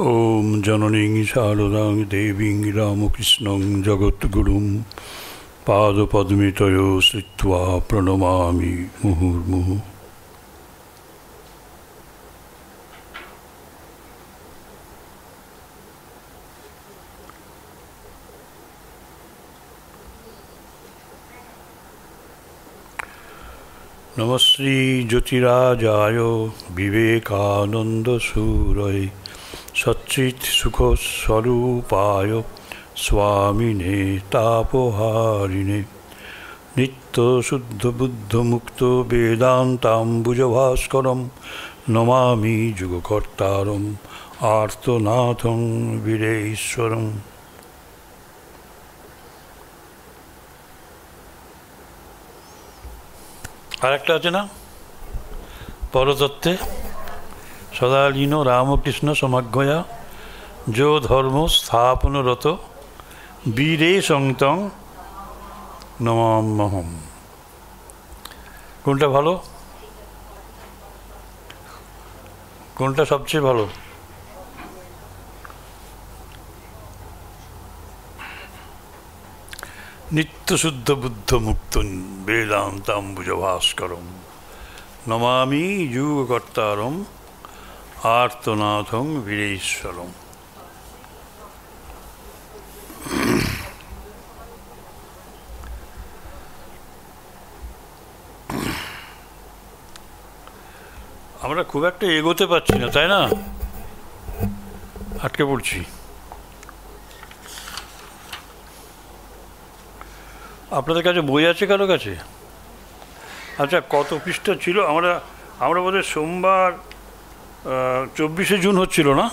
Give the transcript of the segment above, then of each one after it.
ஓம் ஜனனிங் சாரதாங் தேவிங் ராமகிருஷ்ணங் ஜகத்குரும் பாதபத்மிதயோ ஸ்ரித்வா பிரணமாமி முகுர்முகு நமஸ்ரீ ஜோதிராஜாயோ விவேகானந்த சூரை সুখস্বরূপায় স্বামিনে তাপহারিণে। নিত্যশুদ্ধবুদ্ধমুক্ত বেদান্তাম্বুজভাস্করম নমামি যুগকর্তারম আর্তনাথং বীরেশ্বরম। আর একটা আছে না? পরতত্ত্বে সদালীন রামকৃষ্ণ সমাজ্ঞয়া যো ধর্ম স্থাপনরত, বীরে সংতং নমামহম কোনটা ভালো? কোনটা সবচেয়ে ভালো? নিত্যশুদ্ধ বুদ্ধ মুক্ত বেদান্তাম্বুজ ভাস্করম নমামি যুগকর্তারম আর্তনাথং বীরেশ্বরম। আমরা খুব একটা এগোতে পারছি না, তাই না? আটকে পড়ছি। আপনাদের কাছে বই আছে কারও কাছে? আচ্ছা কত পৃষ্ঠা ছিল? আমরা আমরা বোধহয় সোমবার চব্বিশে জুন হচ্ছিল না?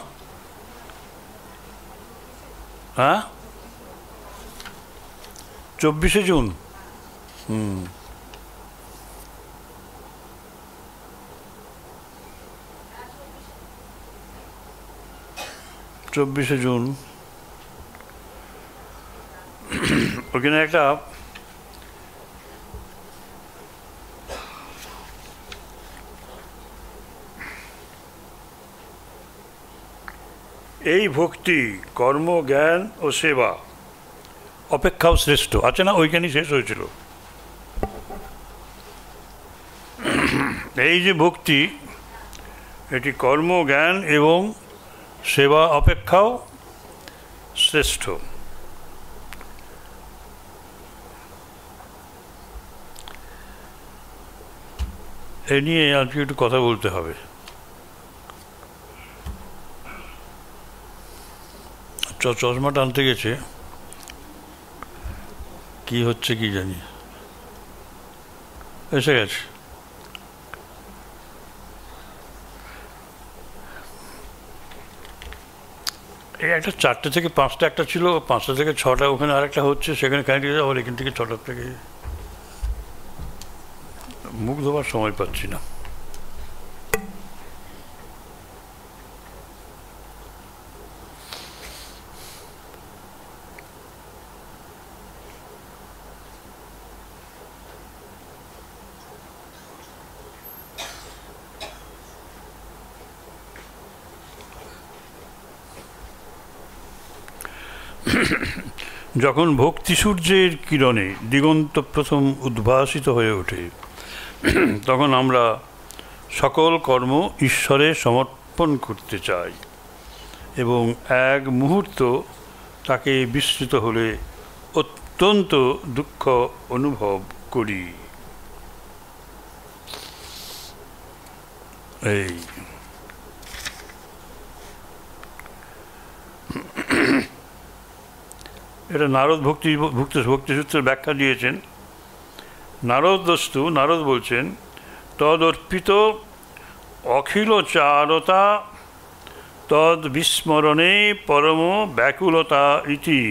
হ্যাঁ? চব্বিশে জুন। হুম। চব্বিশে জুন। ওখানে একটা এই ভক্তি, কর্ম, জ্ঞান ও সেবা অপেক্ষাও শ্রেষ্ঠ। আছে না, ওইখানেই শেষ হয়েছিল। এই যে ভক্তি, এটি কর্ম, জ্ঞান এবং সেবা অপেক্ষাও শ্রেষ্ঠ। এ নিয়ে আজকে একটু কথা বলতে হবে। চশমা টানতে গেছে। কি হচ্ছে কি জানি। এসে গেছে। এই একটা চারটে থেকে পাঁচটা একটা ছিল, পাঁচটা থেকে ছটা, ওখানে আরেকটা হচ্ছে, সেখানে খানিক আবার এখান থেকে ছটার থেকে মুখ ধোবার সময় পাচ্ছি না। যখন ভক্তি সূর্যের কিরণে দিগন্ত প্রথম উদ্ভাসিত হয়ে ওঠে, তখন আমরা সকল কর্ম ঈশ্বরে সমর্পণ করতে চাই এবং এক মুহূর্ত তাকে বিস্তৃত হলে অত্যন্ত দুঃখ অনুভব করি। এই। এটা নারদ ভক্তি ভক্তি ভক্তিসূত্রের ব্যাখ্যা দিয়েছেন। নারদ দস্তু, নারদ বলছেন তদ অর্পিত অখিল চারতা, তদ বিস্মরণে পরম ব্যাকুলতা ইতি।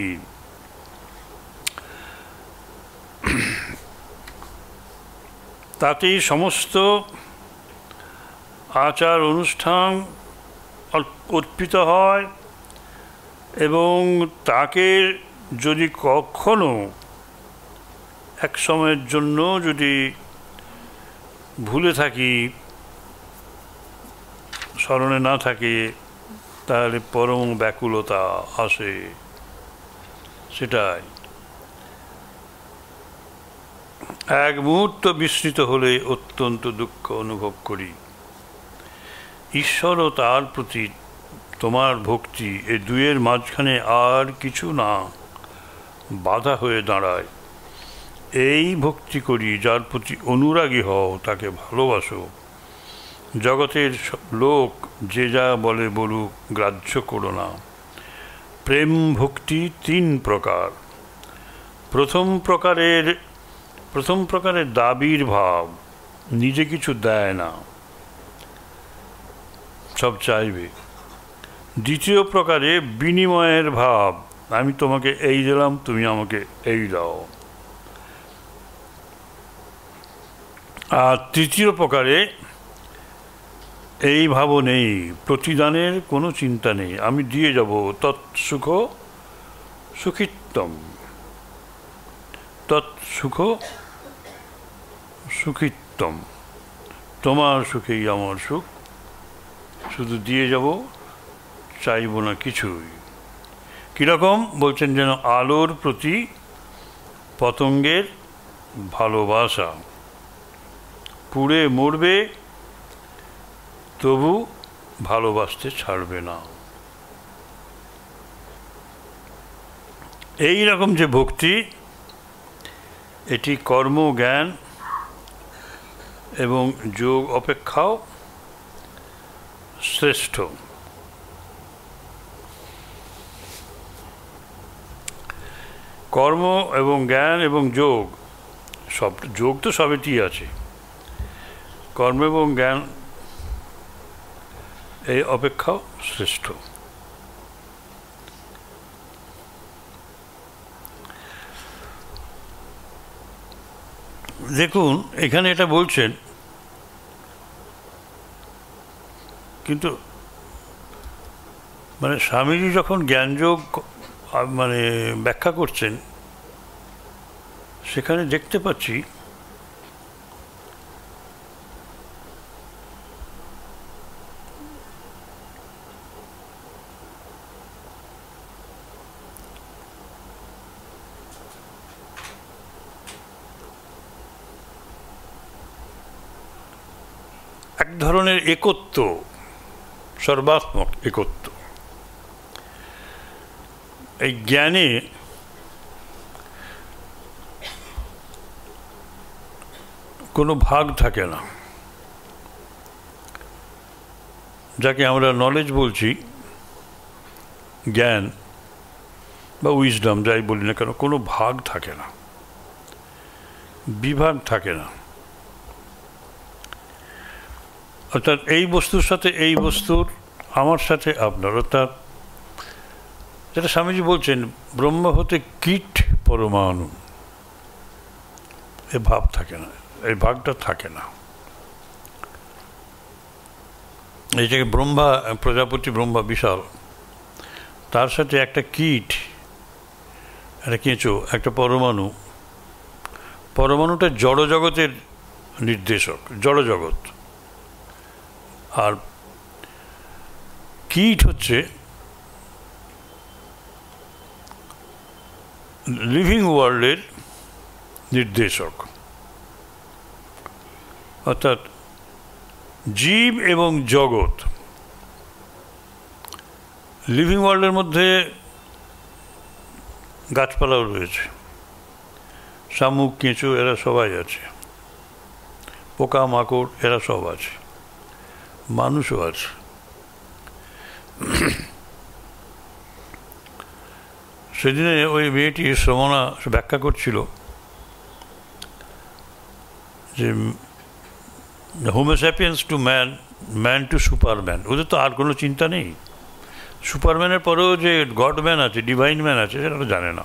তাতেই সমস্ত আচার অনুষ্ঠান অর্পিত হয় এবং তাকে যদি কখনো এক সময়ের জন্য যদি ভুলে থাকি, স্মরণে না থাকে, তাহলে পরম ব্যাকুলতা আসে। সেটাই। এক মুহূর্ত বিস্মৃত হলে অত্যন্ত দুঃখ অনুভব করি। ঈশ্বর ও তার প্রতি তোমার ভক্তি এ দুয়ের মাঝখানে আর কিছু না। বাধা হয়ে দাঁড়ায়। এই ভক্তি করি, যার প্রতি অনুরাগী হও, তাকে ভালোবাসো। জগতের লোক যে যা বলে বলুক, গ্রাহ্য করো না। প্রেম ভক্তি তিন প্রকার। প্রথম প্রকারের প্রথম প্রকারের দাবির ভাব নিজে কিছু দেয় না। সব চাইবে। দ্বিতীয় প্রকারে বিনিময়ের ভাব আমি তোমাকে এই দিলাম, তুমি আমাকে এই দাও। আর তৃতীয় প্রকারে, এই ভাব নেই, প্রতিদানের কোনো চিন্তা নেই, আমি দিয়ে যাব তৎসুখ সুখিত্তম। তৎসুখ সুখিত্তম। তোমার সুখেই আমার সুখ, শুধু দিয়ে যাব, চাইব না কিছুই। কীরকম বলছেন যেন আলোর প্রতি পতঙ্গের ভালোবাসা। পুড়ে মরবে, তবু ভালোবাসতে ছাড়বে না। এই রকম যে ভক্তি, এটি কর্ম জ্ঞান এবং যোগ অপেক্ষাও শ্রেষ্ঠ। কর্ম এবং জ্ঞান এবং যোগ, সব, যোগ তো সবেতেই আছে। কর্ম এবং জ্ঞান এই অপেক্ষাও শ্রেষ্ঠ। দেখুন, এখানে এটা বলছেন, কিন্তু মানে স্বামীজি যখন জ্ঞানযোগ মানে ব্যাখ্যা করছেন সেখানে দেখতে পাচ্ছি এক ধরনের একত্ব সর্বাত্মক একত্ব। এই জ্ঞানে কোনো ভাগ থাকে না। যাকে আমরা নলেজ বলছি, জ্ঞান বা উইজডম যাই বলি না কেন, কোনো ভাগ থাকে না। বিভাগ থাকে না। অর্থাৎ এই বস্তুর সাথে এই বস্তুর, আমার সাথে আপনার, অর্থাৎ যেটা স্বামীজি বলছেন, ব্রহ্ম হতে কীট পরমাণু। এ ভাব থাকে না। এই ভাগটা থাকে না। এই যে ব্রহ্মা, প্রজাপতি ব্রহ্মা বিশাল, তার সাথে একটা কীট, একটা কেঁচো, একটা পরমাণু। পরমাণুটা জড়জগতের নির্দেশক, জড়জগৎ। আর কীট হচ্ছে লিভিং ওয়ার্ল্ডের নির্দেশক। অর্থাৎ জীব এবং জগৎ। লিভিং ওয়ার্ল্ডের মধ্যে গাছপালাও রয়েছে। শামুক, কেঁচো, এরা সবাই আছে। পোকা মাকড় এরা সব আছে। মানুষও আছে। সেদিনে ওই মেয়েটি শ্রমণা ব্যাখ্যা করছিল যে homo sapiens to man man to superman ওদের তো আর কোনো চিন্তা নেই। সুপারম্যানের পরেও যে গড ম্যান আছে ডিভাইন ম্যান আছে, সেটা তো জানে না।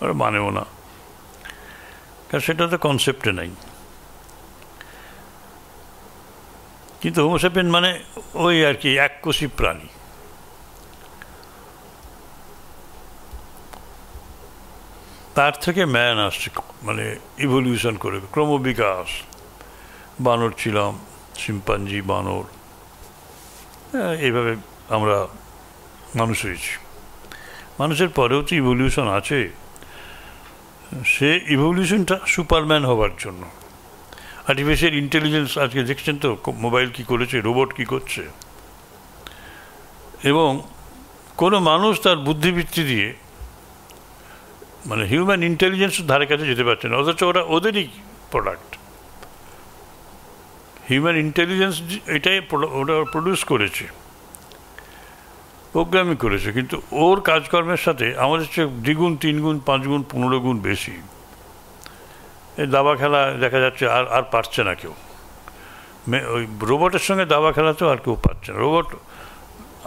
ওরা মানেও না। কারণ সেটা তো কনসেপ্টে নেই। কিন্তু হোমোসেপিয়ান মানে ওই আর কি, এককোষী প্রাণী। তার থেকে ম্যান আসছে মানে ইভলিউশন করে, ক্রমবিকাশ। বানর ছিলাম, শিম্পাঞ্জি বানর। এইভাবে আমরা মানুষ হয়েছি। মানুষের পরেও তো ইভলিউশন আছে। সে ইভলিউশনটা সুপারম্যান হবার জন্য। আর্টিফিশিয়াল ইন্টেলিজেন্স আজকে দেখছেন তো মোবাইল কি করেছে রোবট কি করছে? এবং কোনো মানুষ তার বুদ্ধিবৃত্তি দিয়ে মানে হিউম্যান ইন্টেলিজেন্স ধারে কাছে যেতে পারছে না, অথচ ওরা ওদেরই প্রোডাক্ট হিউম্যান ইন্টেলিজেন্স এটাই ওটা প্রডিউস করেছে। প্রোগ্রামিং করেছে, কিন্তু ওর কাজকর্মের সাথে আমাদের চেয়ে দ্বিগুণ, তিনগুণ পাঁচ গুণ পনেরো গুণ বেশি দাবা খেলা দেখা যাচ্ছে আর আর পারছে না কেউ। ওই রোবটের সঙ্গে দাবা খেলাতেও আর কেউ পারছে না। রোবট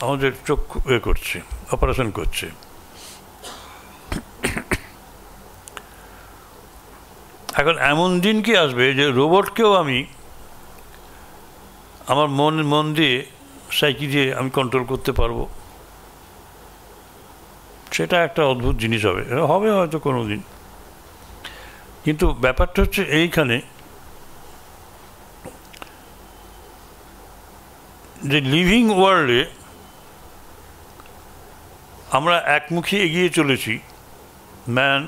আমাদের চোখ এ করছে অপারেশন করছে। এখন এমন দিন কি আসবে যে রোবটকেও আমি আমার মন মন দিয়ে, সাইকি দিয়ে আমি কন্ট্রোল করতে পারব। সেটা একটা অদ্ভুত জিনিস হবে। হবে হয়তো কোনো দিন কিন্তু ব্যাপারটা হচ্ছে এইখানে, যে লিভিং ওয়ার্ল্ডে আমরা একমুখী এগিয়ে চলেছি। ম্যান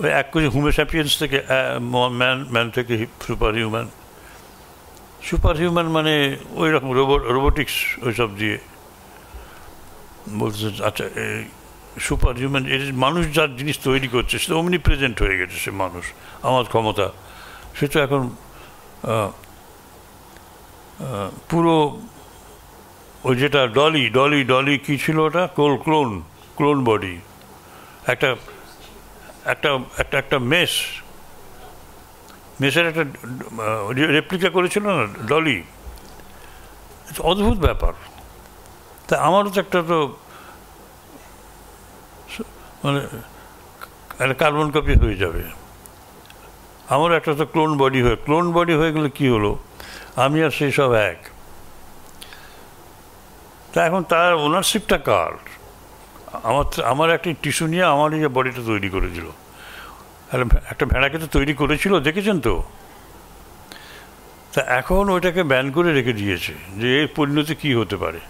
ওই এক কোজি হুমেসাপিয়েন্স থেকে ম্যান ম্যান থেকে সুপার হিউম্যান সুপার হিউম্যান মানে ওই রকম রোবট রোবোটিক্স ওইসব দিয়ে। বলছে আচ্ছা সুপার হিউম্যান এর মানুষ যার জিনিস তৈরি করছে সেটা অমনি প্রেজেন্ট হয়ে গেছে, সে মানুষ, আমার ক্ষমতা। সে তো এখন পুরো ওই যেটা ডলি ডলি ডলি কী ছিল ওটা? কোল ক্লোন ক্লোন বডি একটা একটা একটা একটা মেস মেসের একটা রেপ্লিকা করেছিল না ডলি অদ্ভুত ব্যাপার। তা আমারও তো একটা তো মানে একটা কার্বন কপি হয়ে যাবে। আমার একটা তো ক্লোন বডি হয়ে ক্লোন বডি হয়ে গেলে কী হলো? আমি আর সেই সব এক। তা এখন তার ওনারশিপটা কার? আমার আমার একটা টিস্যু নিয়ে আমার এই বডিটা তৈরি করেছিল। একটা ভেড়াকে তো তৈরি করেছিল, দেখেছেন তো? তা এখন ওইটাকে ব্যান করে রেখে দিয়েছে, যে এর পরিণতি কী হতে পারে।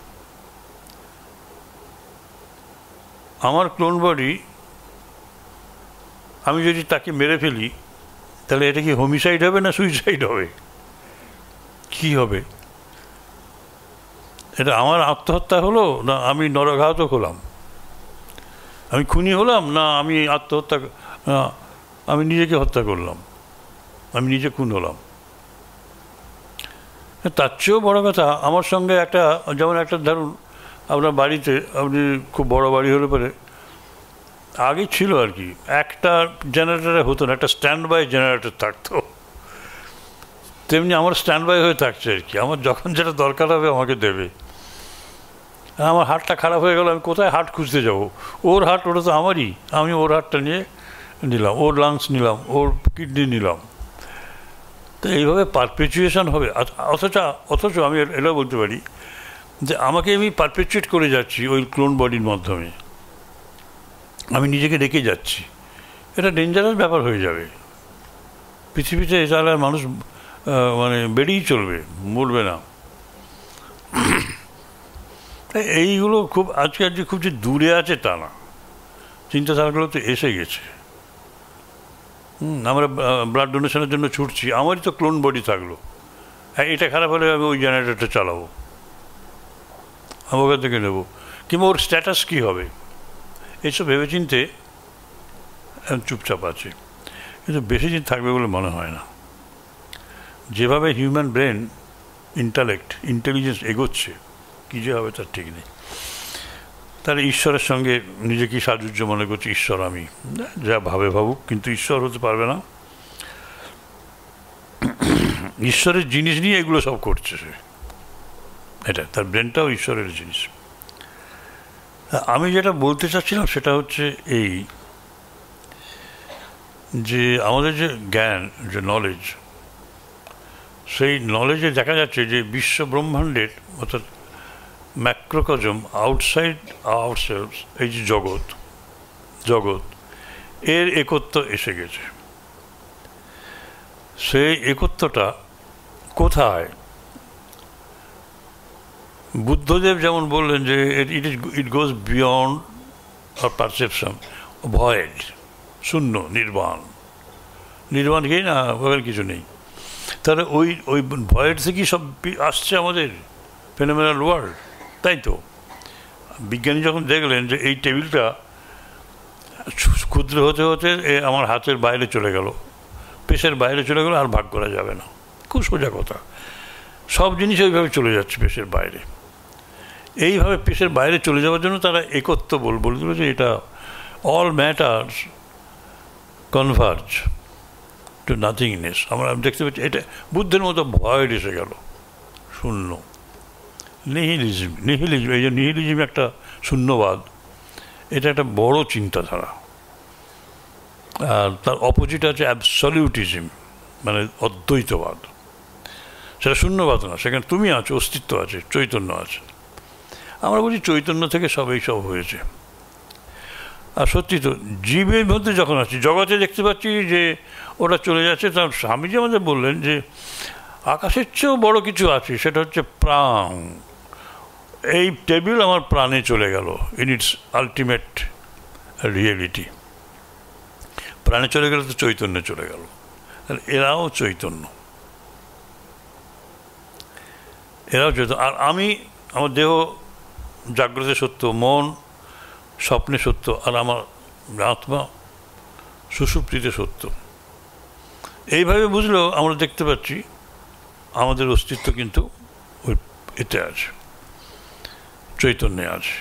আমার ক্লোন বডি আমি যদি তাকে মেরে ফেলি, তাহলে এটা কি হোমিসাইড হবে না সুইসাইড হবে? কি হবে? এটা আমার আত্মহত্যা হলো, না আমি নরঘাতক হলাম? আমি খুনি হলাম, না আমি আত্মহত্যা আমি নিজেকে হত্যা করলাম। আমি নিজে খুন হলাম। তার চেয়েও বড় কথা, আমার সঙ্গে একটা, যেমন একটা ধরুন, আপনার বাড়িতে, আপনি খুব বড় বাড়ি হলে পরে, আগে ছিল আর কি, একটা জেনারেটারে হতো না, একটা স্ট্যান্ড বাই জেনারেটার থাকতো। তেমনি আমার স্ট্যান্ড বাই হয়ে থাকছে আর কি, আমার যখন যেটা দরকার হবে আমাকে দেবে। আমার হাটটা খারাপ হয়ে গেল, আমি কোথায় হাট খুঁজতে যাব? ওর হাট ওটা তো আমারই, আমি ওর হাটটা নিয়ে নিলাম, ওর লাংস নিলাম, ওর কিডনি নিলাম। তো এইভাবে পারপেচুয়েশন হবে। অথচ অথচ আমি এটা বলতে পারি যে আমাকে আমি পারপেচুয়েট করে যাচ্ছি ওই ক্লোন বডির মাধ্যমে। আমি নিজেকে রেখে যাচ্ছি। এটা ডেঞ্জারাস ব্যাপার হয়ে যাবে। পৃথিবীতে তাহলে মানুষ মানে বেড়েই চলবে, মরবে না। এইগুলো খুব, আজকে আজকে খুব যে দূরে আছে তা না। চিন্তাধারাগুলো তো এসে গেছে। আমরা ব্লাড ডোনেশনের জন্য ছুটছি। আমারই তো ক্লোন বডি থাকল। হ্যাঁ এটা খারাপ হলে আমি ওই জেনারেটরটা চালাবো। আমি ওখান থেকে নেব। কিংবা ওর স্ট্যাটাস কী হবে? এইসব ভেবেচিন্তে চুপচাপ আছে। কিন্তু বেশি দিন থাকবে বলে মনে হয় না। যেভাবে হিউম্যান ব্রেন ইন্টালেক্ট ইন্টেলিজেন্স এগোচ্ছে, কী যে হবে তার ঠিক নেই। তাহলে ঈশ্বরের সঙ্গে নিজেকে সাজুজ্য মনে করছি, ঈশ্বর আমি। যা ভাবে ভাবুক, কিন্তু ঈশ্বর হতে পারবে না। ঈশ্বরের জিনিস নিয়ে এগুলো সব করছে সে। এটা, তার ব্রেনটাও ঈশ্বরের জিনিস। আমি যেটা বলতে চাচ্ছিলাম সেটা হচ্ছে এই যে আমাদের যে জ্ঞান, যে নলেজ সেই নলেজে দেখা যাচ্ছে যে বিশ্ব ব্রহ্মাণ্ডের, অর্থাৎ ম্যাক্রোকজম আউটসাইড আউটসেলস এই যে জগৎ জগৎ, এর একত্ব এসে গেছে। সেই একত্বটা কোথায়? বুদ্ধদেব যেমন বললেন যে it is it goes beyond our perception void শূন্য, নির্বাণ। নির্বাণ কি না? ভয়ের কিছু নেই। তাহলে ওই ওই ভয়ের থেকেই সব আসছে আমাদের? ফেনোমেনাল ওয়ার্ল্ড তাই তো? বিজ্ঞানী যখন দেখলেন যে এই টেবিলটা ক্ষুদ্র হতে হতে এ আমার হাতের বাইরে চলে গেল। পেশের বাইরে চলে গেল আর ভাগ করা যাবে না। খুব সোজা কথা। সব জিনিস ওইভাবে চলে যাচ্ছে পেশের বাইরে। এইভাবে পেশের বাইরে চলে যাওয়ার জন্য তারা একত্ব বল বলে দিল যে এটা all matters converge to nothingness আমরা দেখতে পাচ্ছি এটা বুদ্ধের মতো ভয় এসে গেল। শূন্য। নিহিলিজম নিহিলিজম এই যে নিহিলিজম একটা শূন্যবাদ, এটা একটা বড় চিন্তাধারা। আর তার অপোজিট আছে অ্যাবসলিউটিজম মানে অদ্বৈতবাদ। সেটা শূন্যবাদ না, সেখানে তুমি আছো, অস্তিত্ব আছে, চৈতন্য আছে। আমরা বলছি চৈতন্য থেকে সব এই সব হয়েছে। আর সত্যি তো, জীবের মধ্যে যখন আছি, জগতে দেখতে পাচ্ছি যে ওটা চলে যাচ্ছে, তার স্বামীজি আমাদের বললেন যে, আকাশের চেয়েও বড় কিছু আছে, সেটা হচ্ছে প্রাণ। এই টেবিল আমার প্রাণে চলে গেল ইন ইটস আলটিমেট রিয়েলিটি প্রাণে চলে গেলে তো চৈতন্যে চলে গেল। এরাও চৈতন্য। এরাও চৈতন্য। আর আমি, আমার দেহ জাগ্রত সত্য, মন স্বপ্নে সত্য, আর আমার আত্মা সুসুপ্তিতে সত্য। এইভাবে বুঝলেও আমরা দেখতে পাচ্ছি আমাদের অস্তিত্ব কিন্তু ওই এতে আছে। চৈতন্যে আছে।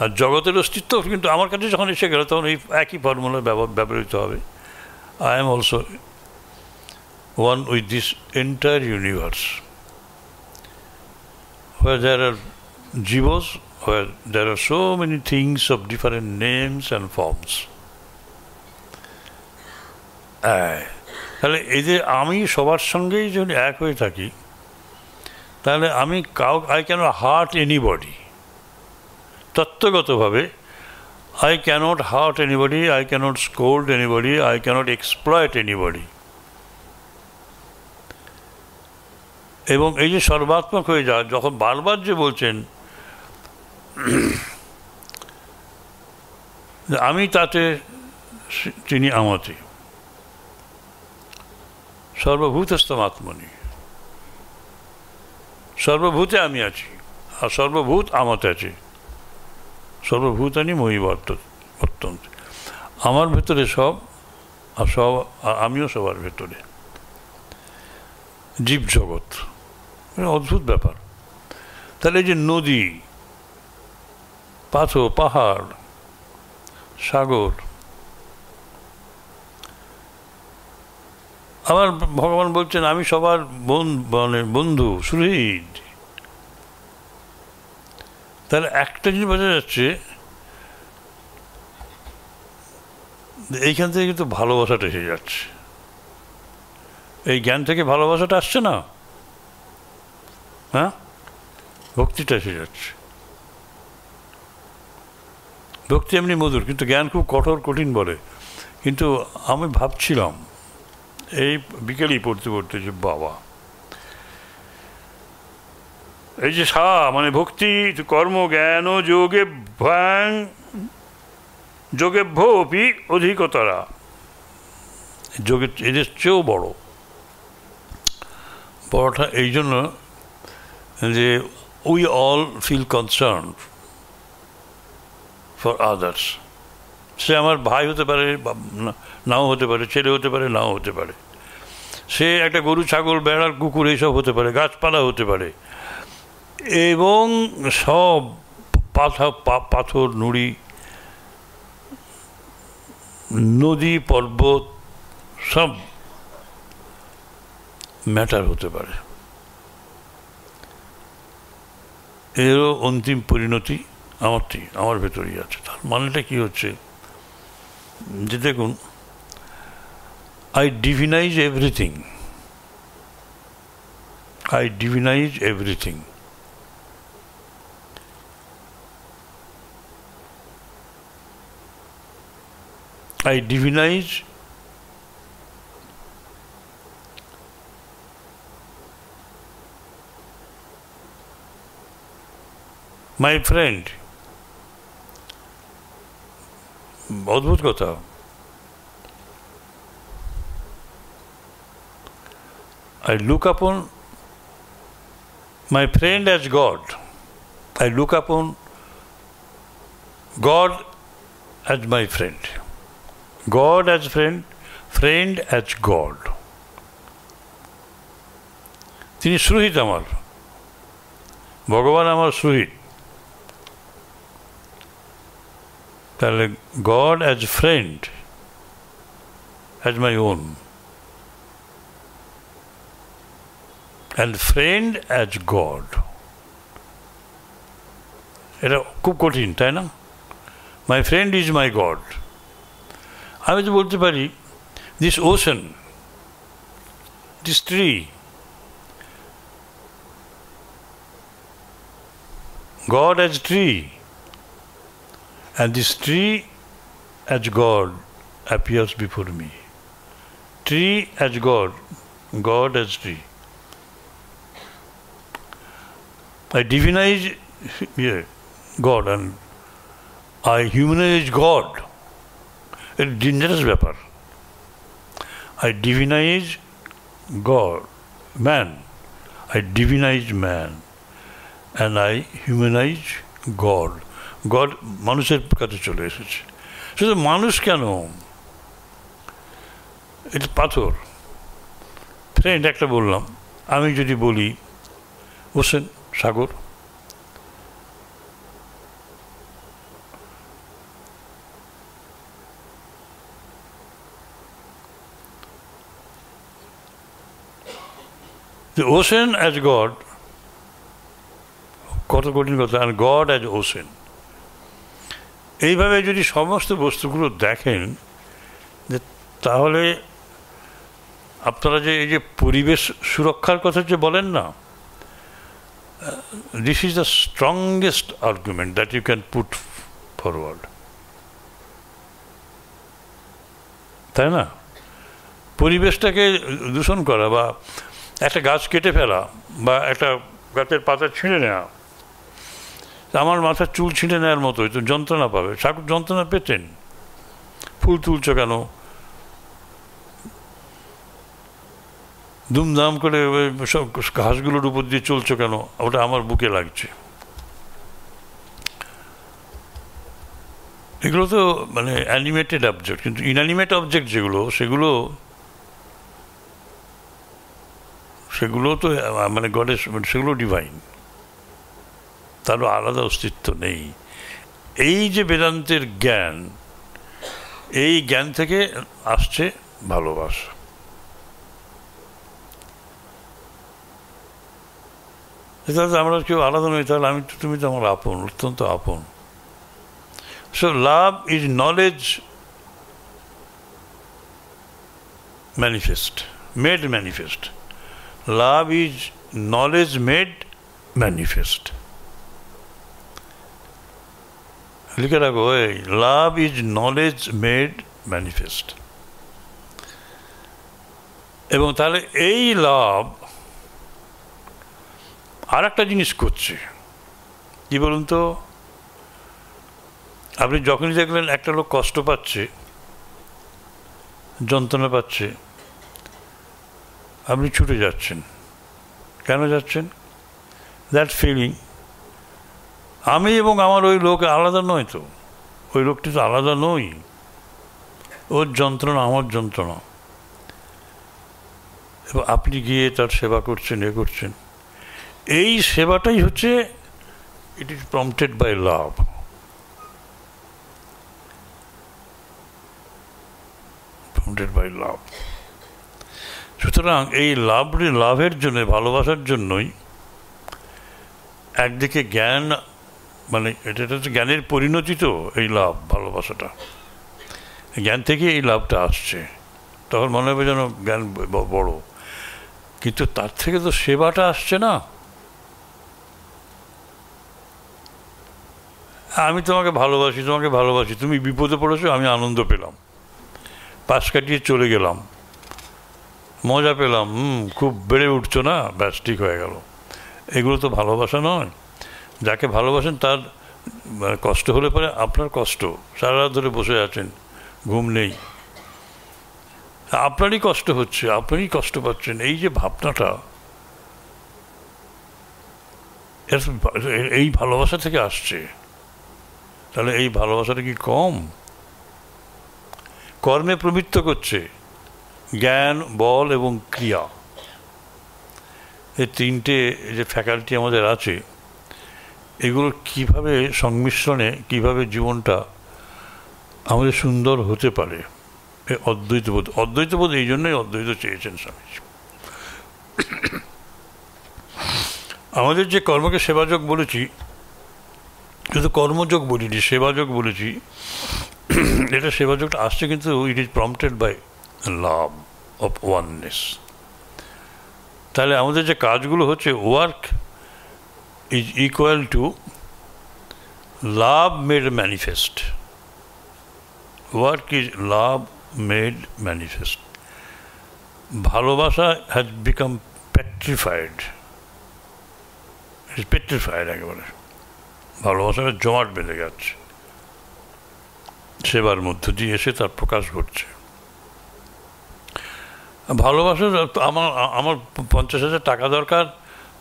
আর জগতের অস্তিত্ব কিন্তু আমার কাছে যখন এসে গেল তখন এই একই ফর্মুলা ব্যবহৃত হবে। I am also one with this entire universe where there are jivas, where there are so many things of different names and forms. তাহলে এই যে আমি সবার সঙ্গেই যদি এক হয়ে থাকি তাহলে আমি কাউ I can hurt anybody তত্ত্বগতভাবে I cannot hurt anybody I cannot scold anybody I cannot exploit anybody এবং এই যে সর্বাত্মক হয়ে যাওয়া যখন বারবার যে বলছেন, আমি তাতে তিনি আমাতে। সর্বভূতস্তম আত্মনি। সর্বভূতে আমি আছি, আর সর্বভূত আমাতে আছে। সর্বভূতানি মহি অত্যন্ত। আমার ভেতরে সব আর সব আমিও সবার ভেতরে। জীব জগৎ। অদ্ভুত ব্যাপার। তাহলে এই যে নদী, পাথর, পাহাড়, সাগর, আমার ভগবান বলছেন, আমি সবার মানে বন্ধু সুহৃদ তাহলে একটা জিনিস বোঝা যাচ্ছে এইখান থেকে কিন্তু ভালোবাসাটা এসে যাচ্ছে। এই জ্ঞান থেকে ভালোবাসাটা আসছে না? হ্যাঁ? ভক্তিটা এসে যাচ্ছে। ভক্তি এমনি মধুর, কিন্তু জ্ঞান খুব কঠোর, কঠিন বলে। কিন্তু আমি ভাবছিলাম, এই বিকেলেই পড়তে পড়তে যে বাবা এই যে সা মানে ভক্তি, কর্ম, জ্ঞান, যোগে ভ্যাং, যোগে ভোপি, অধিকতরা। যোগের এদের চেয়েও বড়। বড়টা এই জন্য যে we all feel concern for others সে আমার ভাই হতে পারে নাও হতে পারে, ছেলে হতে পারে, নাও হতে পারে। সে একটা গরু, ছাগল, বেড়াল, কুকুর, এইসব হতে পারে, গাছপালা হতে পারে। এবং সব পাথা পাথর, নুড়ি, নদী, পর্বত সব ম্যাটার হতে পারে। এরও অন্তিম পরিণতি আমারটি, আমার ভেতরেই আছে। তার মানেটা কি হচ্ছে? যে দেখুন I divinize everything I divinize everything I divinize my friend অদ্ভুত কথা I look upon my friend as God. I look upon God as my friend. God as friend, friend as God. তিনি সুহিত আমার। ভগবান আমার সুহিত। তাহলে God as friend as my own and friend as God এটা খুব কঠিন তাই না? My friend is my God আমি তো বলতে পারি this ocean this tree God as tree, and this tree as God appears before me. Tree as God, God as tree. I divinize yeah, God and I humanize God. এটা dangerous ব্যাপার I divinize God man I divinize man and I humanize God God মানুষের কাছে চলে এসেছে। শুধু মানুষ কেন? এটা পাথর। ফ্রেন্ড একটা বললাম। আমি যদি বলি ওসেন সাগর। The ocean as God, কত কঠিন কথা আর গড অ্যাজ ওসেন এইভাবে যদি সমস্ত বস্তুগুলো দেখেন, যে তাহলে আপনারা যে এই যে পরিবেশ সুরক্ষার কথা যে বলেন না this is the strongest argument that you can put forward তাই না? পরিবেশটাকে দূষণ করা বা একটা গাছ কেটে ফেলা বা একটা গাছের পাতা ছিঁড়ে নেওয়া। আমার মাথার চুল ছিঁড়ে নেওয়ার মতোই তো যন্ত্রণা পাবে। ঠাকুর যন্ত্রণা পেতেন। ফুল তুলছ কেন? দুমদাম করে সব ঘাসগুলোর উপর দিয়ে চলছো কেন? ওটা আমার বুকে লাগছে। এগুলো তো মানে অ্যানিমেটেড অবজেক্ট কিন্তু ইনঅ্যানিমেট অবজেক্ট যেগুলো, সেগুলো সেগুলো তো মানে গডের সেগুলো ডিভাইন তারও আলাদা অস্তিত্ব নেই। এই যে বেদান্তের জ্ঞান, এই জ্ঞান থেকে আসছে ভালোবাসা। তাহলে আমরা কেউ আলাদা নই, তাহলে আমি তুমি তো আমার আপন, অত্যন্ত আপন। So love is knowledge manifest made manifest love is knowledge made manifest লিখে রাখো এই love is knowledge made manifest এবং তাহলে এই লাভ আর একটা জিনিস করছে। কি বলুন তো? আপনি যখনই দেখলেন একটা লোক কষ্ট পাচ্ছে, যন্ত্রণা পাচ্ছে আপনি ছুটে যাচ্ছেন। কেন যাচ্ছেন? দ্যাট ফিলিং আমি এবং আমার ওই লোক আলাদা নয় তো। ওই লোকটি তো আলাদা নই। ওর যন্ত্রণা আমার যন্ত্রণা। এবং আপনি গিয়ে তার সেবা করছেন, এ করছেন। এই সেবাটাই হচ্ছে it is prompted by love prompted by love সুতরাং এই লাভ লাভের জন্য, ভালোবাসার জন্যই একদিকে জ্ঞান মানে এটা হচ্ছে জ্ঞানের পরিণতি তো এই লাভ, ভালোবাসাটা। জ্ঞান থেকে এই লাভটা আসছে। তখন মনে হবে যেন জ্ঞান বড়। কিন্তু তার থেকে তো সেবাটা আসছে না। আমি তোমাকে ভালোবাসি তোমাকে ভালোবাসি, তুমি বিপদে পড়েছো, আমি আনন্দ পেলাম। পাশ কাটিয়ে চলে গেলাম। মজা পেলাম, হুম, খুব বেড়ে উঠছো না? ব্যাস, ঠিক হয়ে গেল। এগুলো তো ভালোবাসা নয়। যাকে ভালোবাসেন তার মানে কষ্ট হলে পরে আপনার কষ্ট। সারা রাত ধরে বসে আছেন, ঘুম নেই। আপনারই কষ্ট হচ্ছে আপনারই কষ্ট পাচ্ছেন। এই যে ভাবনাটা এই ভালোবাসা থেকে আসছে। তাহলে এই ভালোবাসাটা কি কম? কর্মে প্রবৃত্ত করছে। জ্ঞান, বল এবং ক্রিয়া। এই তিনটে যে ফ্যাকাল্টি আমাদের আছে, এগুলো কীভাবে সংমিশ্রণে, কীভাবে জীবনটা আমাদের সুন্দর হতে পারে অদ্বৈতবোধ অদ্বৈতবোধ এই জন্যই অদ্বৈত চেয়েছেন স্বামীজি। আমাদের যে কর্মকে সেবাযোগ বলেছি, শুধু কর্মযোগ বলিনি, সেবাযোগ বলেছি, এটা সেবাযোগটা আসছে কিন্তু it is prompted by love of oneness. তাহলে আমাদের যে কাজগুলো হচ্ছে work is equal to love made manifest work is love made manifest ভালোবাসা হ্যাজ বিকাম পেট্রিফাইড পেট্রিফাইড একেবারে। ভালোবাসাটা জমাট বেঁধে যাচ্ছে সেবার মধ্য দিয়ে এসে তার প্রকাশ ঘটছে। ভালোবাসা আমার আমার পঞ্চাশ হাজার টাকা দরকার,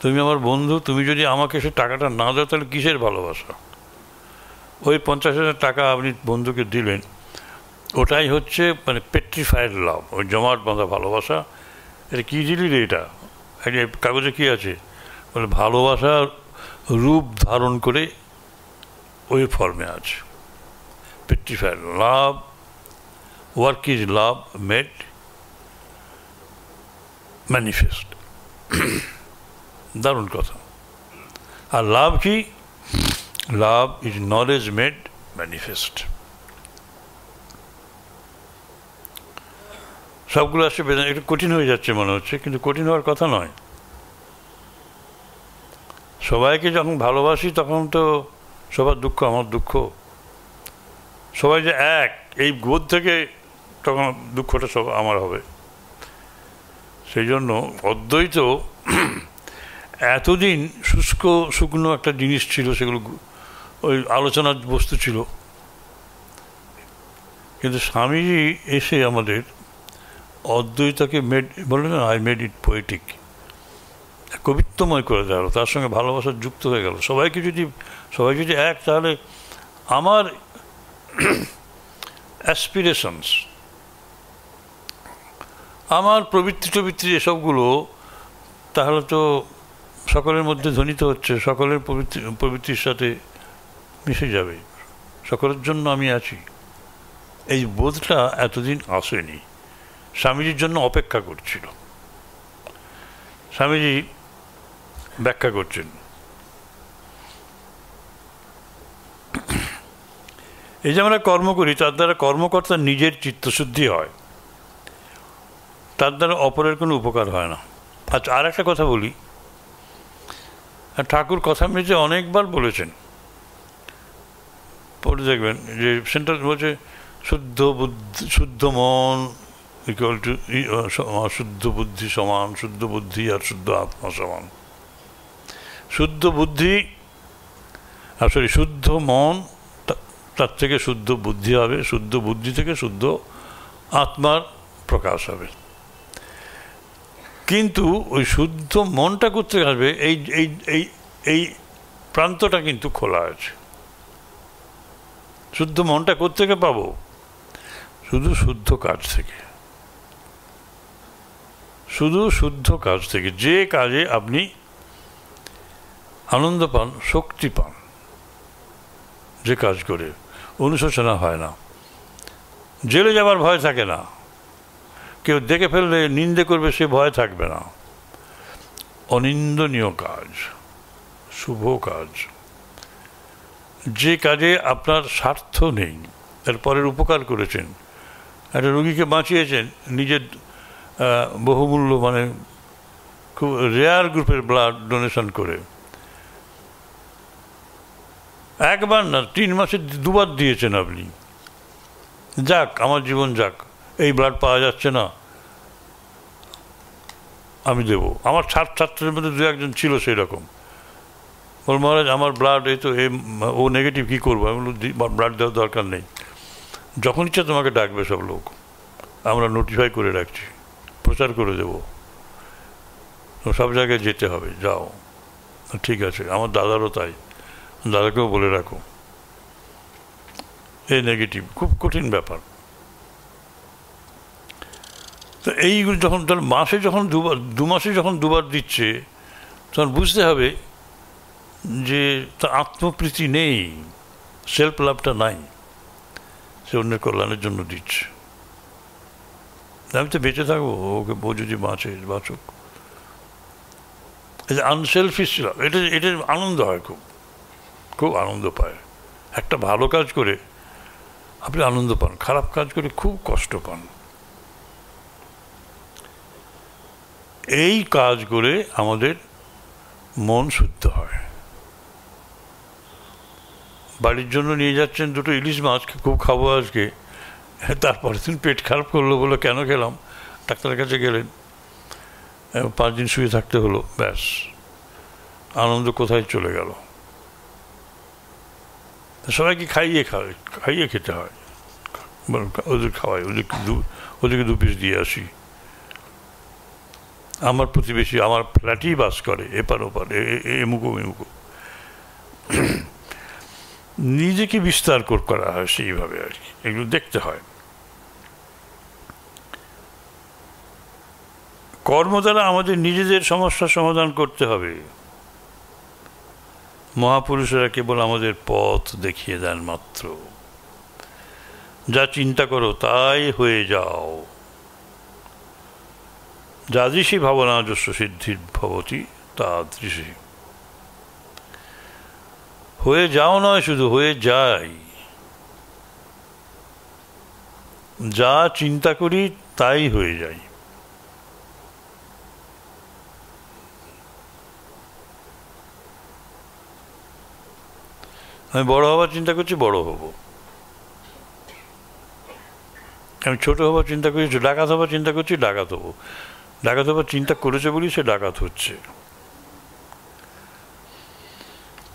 তুমি আমার বন্ধু, তুমি যদি আমাকে সে টাকাটা না দাও, তাহলে কিসের ভালোবাসা? ওই পঞ্চাশ হাজার টাকা আপনি বন্ধুকে দিলেন, ওটাই হচ্ছে মানে পেট্রিফাইড লাভ ওই জমাট বাঁধা ভালোবাসা। এটা কী দিলি রে এটা? কাগজে কী আছে? বলে ভালোবাসা রূপ ধারণ করে ওই ফর্মে আছে। Petrified love work is love made manifest দারুণ কথা আর লাভ কি love is knowledge made manifest সবগুলো আসছে একটু কঠিন হয়ে যাচ্ছে মনে হচ্ছে, কিন্তু কঠিন হওয়ার কথা নয়। সবাইকে যখন ভালোবাসি, তখন তো সবার দুঃখ আমার দুঃখ। সবাই যে এক, এই বোধ থেকে তখন দুঃখটা সব আমার হবে। সেই জন্য অদ্বৈত এতদিন শুষ্ক, শুকনো একটা জিনিস ছিল, সেগুলো ওই আলোচনার বস্তু ছিল। কিন্তু স্বামীজি এসে আমাদের অদ্বৈতকে মেড বললেন আই মেড ইট পোয়েটিক কবিত্বময় করে দেওয়া, তার সঙ্গে ভালোবাসা যুক্ত হয়ে গেল। সবাইকে যদি সবাই যদি এক, তাহলে আমার অ্যাসপিরেশনস আমার প্রবৃত্তি প্রবৃত্তি এসবগুলো, তাহলে তো সকলের মধ্যে ধ্বনিত হচ্ছে, সকলের প্রবৃত্তি, প্রবৃত্তির সাথে মিশে যাবে। সকলের জন্য আমি আছি। এই বোধটা এতদিন আসেনি। স্বামীজির জন্য অপেক্ষা করছিল। স্বামীজি ব্যাখ্যা করছেন। এই যে আমরা কর্ম করি, তার দ্বারা কর্মকর্তার নিজের চিত্তশুদ্ধি হয়। তার দ্বারা অপরের কোনো উপকার হয় না। আচ্ছা আর একটা কথা বলি। ঠাকুর কথা মেঝে অনেকবার বলেছেন। পরে দেখবেন যে সেন্টার বলছে, শুদ্ধ বুদ্ধি, শুদ্ধ মন ইকুয়াল টু শুদ্ধ বুদ্ধি সমান, শুদ্ধ বুদ্ধি আর শুদ্ধ আত্মা সমান। শুদ্ধ বুদ্ধি আর সরি শুদ্ধ মন তার থেকে শুদ্ধ বুদ্ধি হবে, শুদ্ধ বুদ্ধি থেকে শুদ্ধ আত্মার প্রকাশ হবে। কিন্তু ওই শুদ্ধ মনটা করতে আসবে? এই এই এই এই প্রান্তটা কিন্তু খোলা আছে। শুদ্ধ মনটা কোথেকে পাবো? শুধু শুদ্ধ কাজ থেকে। শুধু শুদ্ধ কাজ থেকে। যে কাজে আপনি আনন্দ পান, শক্তি পান, যে কাজ করে, অনুশোচনা হয় না। জেলে যাবার ভয় থাকে না। কেউ দেখে ফেললে নিন্দে করবে, সে ভয় থাকবে না। অনিন্দনীয় কাজ, শুভ কাজ। যে কাজে আপনার স্বার্থ নেই এরপরের উপকার করেছেন। একটা রুগীকে বাঁচিয়েছেন, নিজের বহুমূল্য মানে খুব রেয়ার গ্রুপের ব্লাড ডোনেশন করে। একবার না, তিন মাসে দুবার দিয়েছেন আপনি। যাক, আমার জীবন যাক। এই ব্লাড পাওয়া যাচ্ছে না, আমি দেব। আমার ছাত্র ছাত্রের মধ্যে দু একজন ছিল সেই রকম বল, মহারাজ, আমার ব্লাড এই তো এ ও নেগেটিভ কী করব? আমি ব্লাড দেওয়ার দরকার নেই। যখন ইচ্ছা তোমাকে ডাকবে সব লোক। আমরা নোটিফাই করে রাখছি। প্রচার করে দেব। সব জায়গায় যেতে হবে, যাও। ঠিক আছে, আমার দাদারও তাই। দাদাকেও বলে রাখো। এ নেগেটিভ খুব কঠিন ব্যাপার। তো এইগুলো যখন তার মাসে যখন দুবার, দু মাসে যখন দুবার দিচ্ছে, তখন বুঝতে হবে যে তার আত্মপ্রীতি নেই সেলফ লাভটা নাই, সে অন্যের কল্যাণের জন্য দিচ্ছে। আমি তো বেঁচে থাকব, ওকে ও যদি বাঁচে, বাঁচুক। যে আনসেলফিশ লাভ এটা এটা আনন্দ হয় খুব খুব আনন্দ পায়। একটা ভালো কাজ করে আপনি আনন্দ পান, খারাপ কাজ করে খুব কষ্ট পান। এই কাজ করে আমাদের মন শুদ্ধ হয়। বাড়ির জন্য নিয়ে যাচ্ছেন দুটো ইলিশ মাছ খুব খাব আজকে। তারপরে দিন পেট খারাপ করল বলে কেন খেলাম? ডাক্তারের কাছে গেলেন। পাঁচ দিন শুয়ে থাকতে হলো, ব্যাস। আনন্দ কোথায় চলে গেল? সবাইকে খাইয়ে খাওয়াই, খাইয়ে খেতে হয়। ওদের খাওয়াই ওদেরকে দু ওদেরকে দু পিস দিয়ে আসি। আমার প্রতিবেশী, আমার ফ্ল্যাটেই বাস করে, এপার ওপার এমুকো এমুকো নিজেকে বিস্তার করা হয় সেইভাবে আর কি, এগুলো দেখতে হয়। কর্ম দ্বারা আমাদের নিজেদের সমস্যার সমাধান করতে হবে। মহাপুরুষেরা কেবল আমাদের পথ দেখিয়ে দেন মাত্র। যা চিন্তা করো, তাই হয়ে যাও। যাদৃশী ভাবনাজস্ব সিদ্ধির ভবতী তাদৃশী হয়ে যাও নয় শুধু হয়ে যাই যা চিন্তা করি তাই হয়ে যায় আমি বড় হওয়ার চিন্তা করছি, বড় হব। আমি ছোট হবার চিন্তা করছি, ডাকাত হবার চিন্তা করছি, ডাকাত হব। ডাকাত হবার চিন্তা করেছে বলি সে ডাকাত হচ্ছে।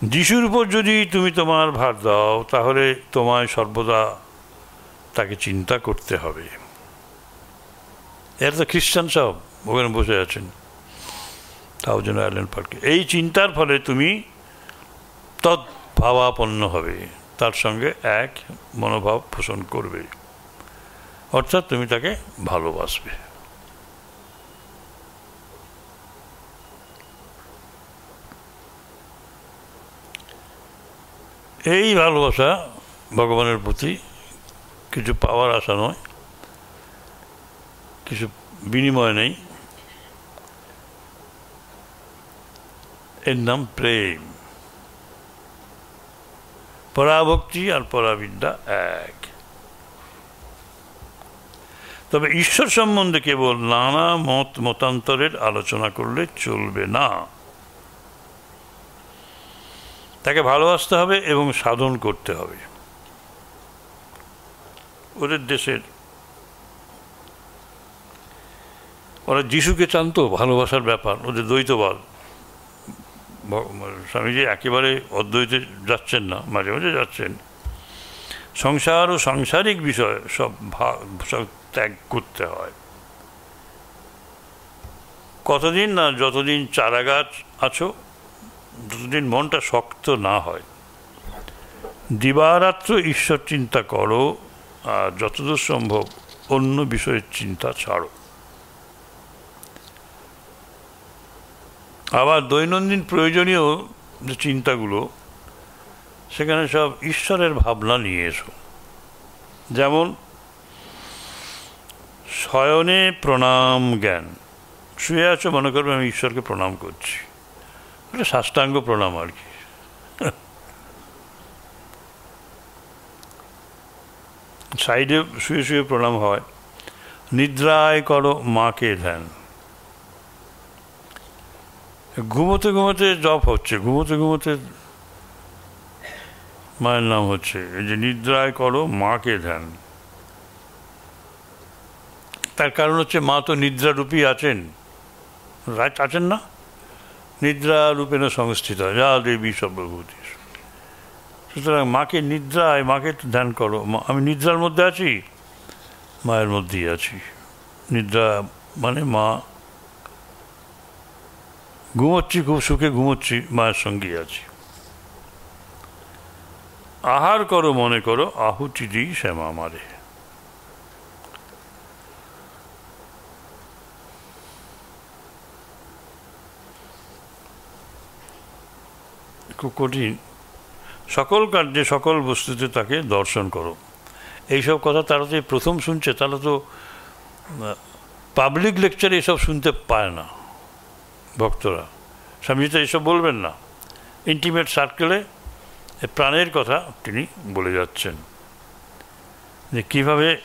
যিশুর উপর যদি তুমি তোমার ভার দাও, তাহলে তোমায় সর্বদা তাকে চিন্তা করতে হবে। এর তো খ্রিস্টান সব, ওখানে বসে আছেন। তাও যেন আইল্যান্ড পার্কে। এই চিন্তার ফলে তুমি তৎভাবাপন্ন হবে। তার সঙ্গে এক মনোভাব পোষণ করবে। অর্থাৎ তুমি তাকে ভালোবাসবে। এই ভালোবাসা ভগবানের প্রতি কিছু পাওয়ার আশা নয়, কিছু বিনিময় নেই। এর নাম প্রেম। পরাভক্তি আর পরাবিদ্যা এক। তবে ঈশ্বর সম্বন্ধে কেবল নানা মত মতান্তরের আলোচনা করলে চলবে না। তাকে ভালোবাসতে হবে এবং সাধন করতে হবে। ওদের দেশের ওরা যিশুকে চান তো ভালোবাসার ব্যাপার, ওদের দ্বৈতবাদ। স্বামীজি একেবারে অদ্বৈতে যাচ্ছেন না, মাঝে মাঝে যাচ্ছেন। সংসার ও সাংসারিক বিষয় সব সব ত্যাগ করতে হয়। কতদিন না যতদিন চারা গাছ আছো যতদিন মনটা শক্ত না হয়। দিবারাত্র ঈশ্বর চিন্তা করো, আর যতদূর সম্ভব অন্য বিষয়ের চিন্তা ছাড়ো। আবার দৈনন্দিন প্রয়োজনীয় যে চিন্তাগুলো, সেখানে সব ঈশ্বরের ভাবনা নিয়ে এসো। যেমন, শয়নে প্রণাম জ্ঞান। শুয়ে আছো, মনে করবে আমি ঈশ্বরকে প্রণাম করছি। ওটা সাষ্টাঙ্গ প্রণাম আর কি। সাইডে শুয়ে শুয়ে প্রণাম হয়, নিদ্রায় করো মাকে ধ্যান। ঘুমোতে ঘুমোতে জপ হচ্ছে, ঘুমোতে ঘুমোতে মায়ের নাম হচ্ছে, এই যে নিদ্রায় করো মাকে ধ্যান। তার কারণ হচ্ছে মা তো নিদ্রারূপী আছেন, রাইট আছেন না? নিদ্রা রূপেণ সংস্থিত, যা দেবী সর্বভূতি সুতরাং মাকে নিদ্রায়, মাকে ধ্যান করো। আমি নিদ্রার মধ্যে আছি? মায়ের মধ্যেই আছি। নিদ্রা মানে মা ঘুমোচ্ছি, খুব সুখে ঘুমোচ্ছি, মায়ের সঙ্গেই আছি। আহার করো, মনে করো, আহুতি দিই শ্যামা মারে কঠিন। সকল কার্যে সকল বস্তুতে তাকে দর্শন করো। এইসব কথা তারা তো প্রথম শুনছে তারা তো পাবলিক লেকচারে এসব শুনতে পায় না ভক্তরা। স্বামীজি তো এসব বলবেন না। ইন্টিমেট সার্কেলে প্রাণের কথা তিনি বলে যাচ্ছেন। যে কীভাবে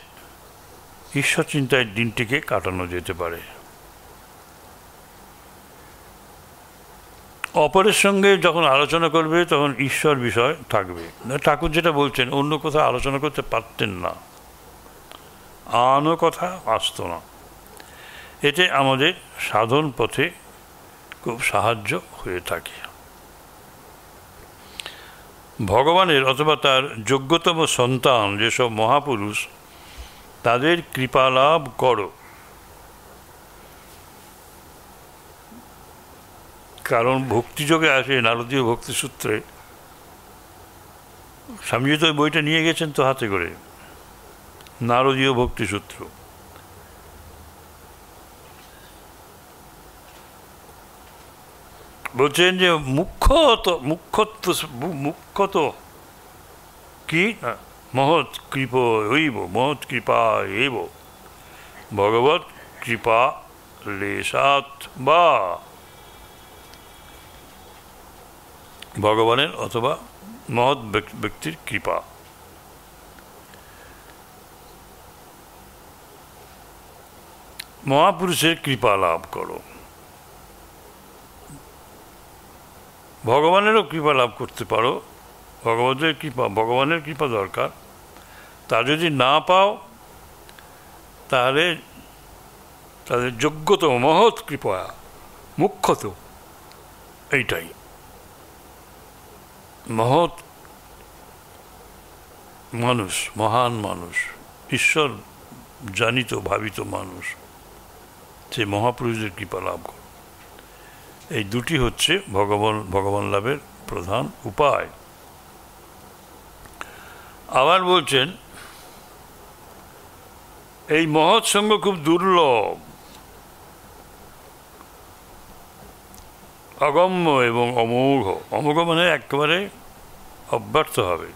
ঈশ্বর চিন্তায় দিনটিকে কাটানো যেতে পারে। অপরের সঙ্গে যখন আলোচনা করবে, তখন ঈশ্বর বিষয় থাকবে। ঠাকুর যেটা বলছেন, অন্য কথা আলোচনা করতে পারতেন না। আনো কথা আসতো না। এতে আমাদের সাধন পথে খুব সাহায্য হয়ে থাকে। ভগবানের অথবা তার যোগ্যতম সন্তান যেসব মহাপুরুষ, তাদের কৃপালাভ করো। কারণ ভক্তিযোগে আসে, নারদীয় ভক্তিসূত্রে স্বামীজি তো বইটা নিয়ে গেছেন তো হাতে করে। নারদীয় ভক্তিসূত্র বলছেন যে মুখ্যত, মুখ্যত্ব, মুখ্যত কি? মহৎ কৃপ হইব, মহৎ কৃপা হইব। ভগবত কৃপা লেশাত বা ভগবানের অথবা মহৎ ব্যক্তির কৃপা। মহাপুরুষের কৃপা লাভ করো। ভগবানেরও কৃপা লাভ করতে পারো। ভগবতের কৃপা, ভগবানের কৃপা দরকার। তা যদি না পাও, তাহলে তাদের যোগ্যতম, মহৎ কৃপা, মুখ্যত এইটাই। মহৎ মানুষ, মহান মানুষ, ঈশ্বর জানিত, ভাবিত মানুষ সে মহাপুরুষদের কৃপা লাভ কর এই দুটি হচ্ছে ভগবান ভগবান লাভের প্রধান উপায়। আবার বলছেন, এই মহৎ সঙ্গ খুব দুর্লভ। অগম্য এবং অমোঘ অমোঘ মানে একেবারে অব্যর্থ হবে।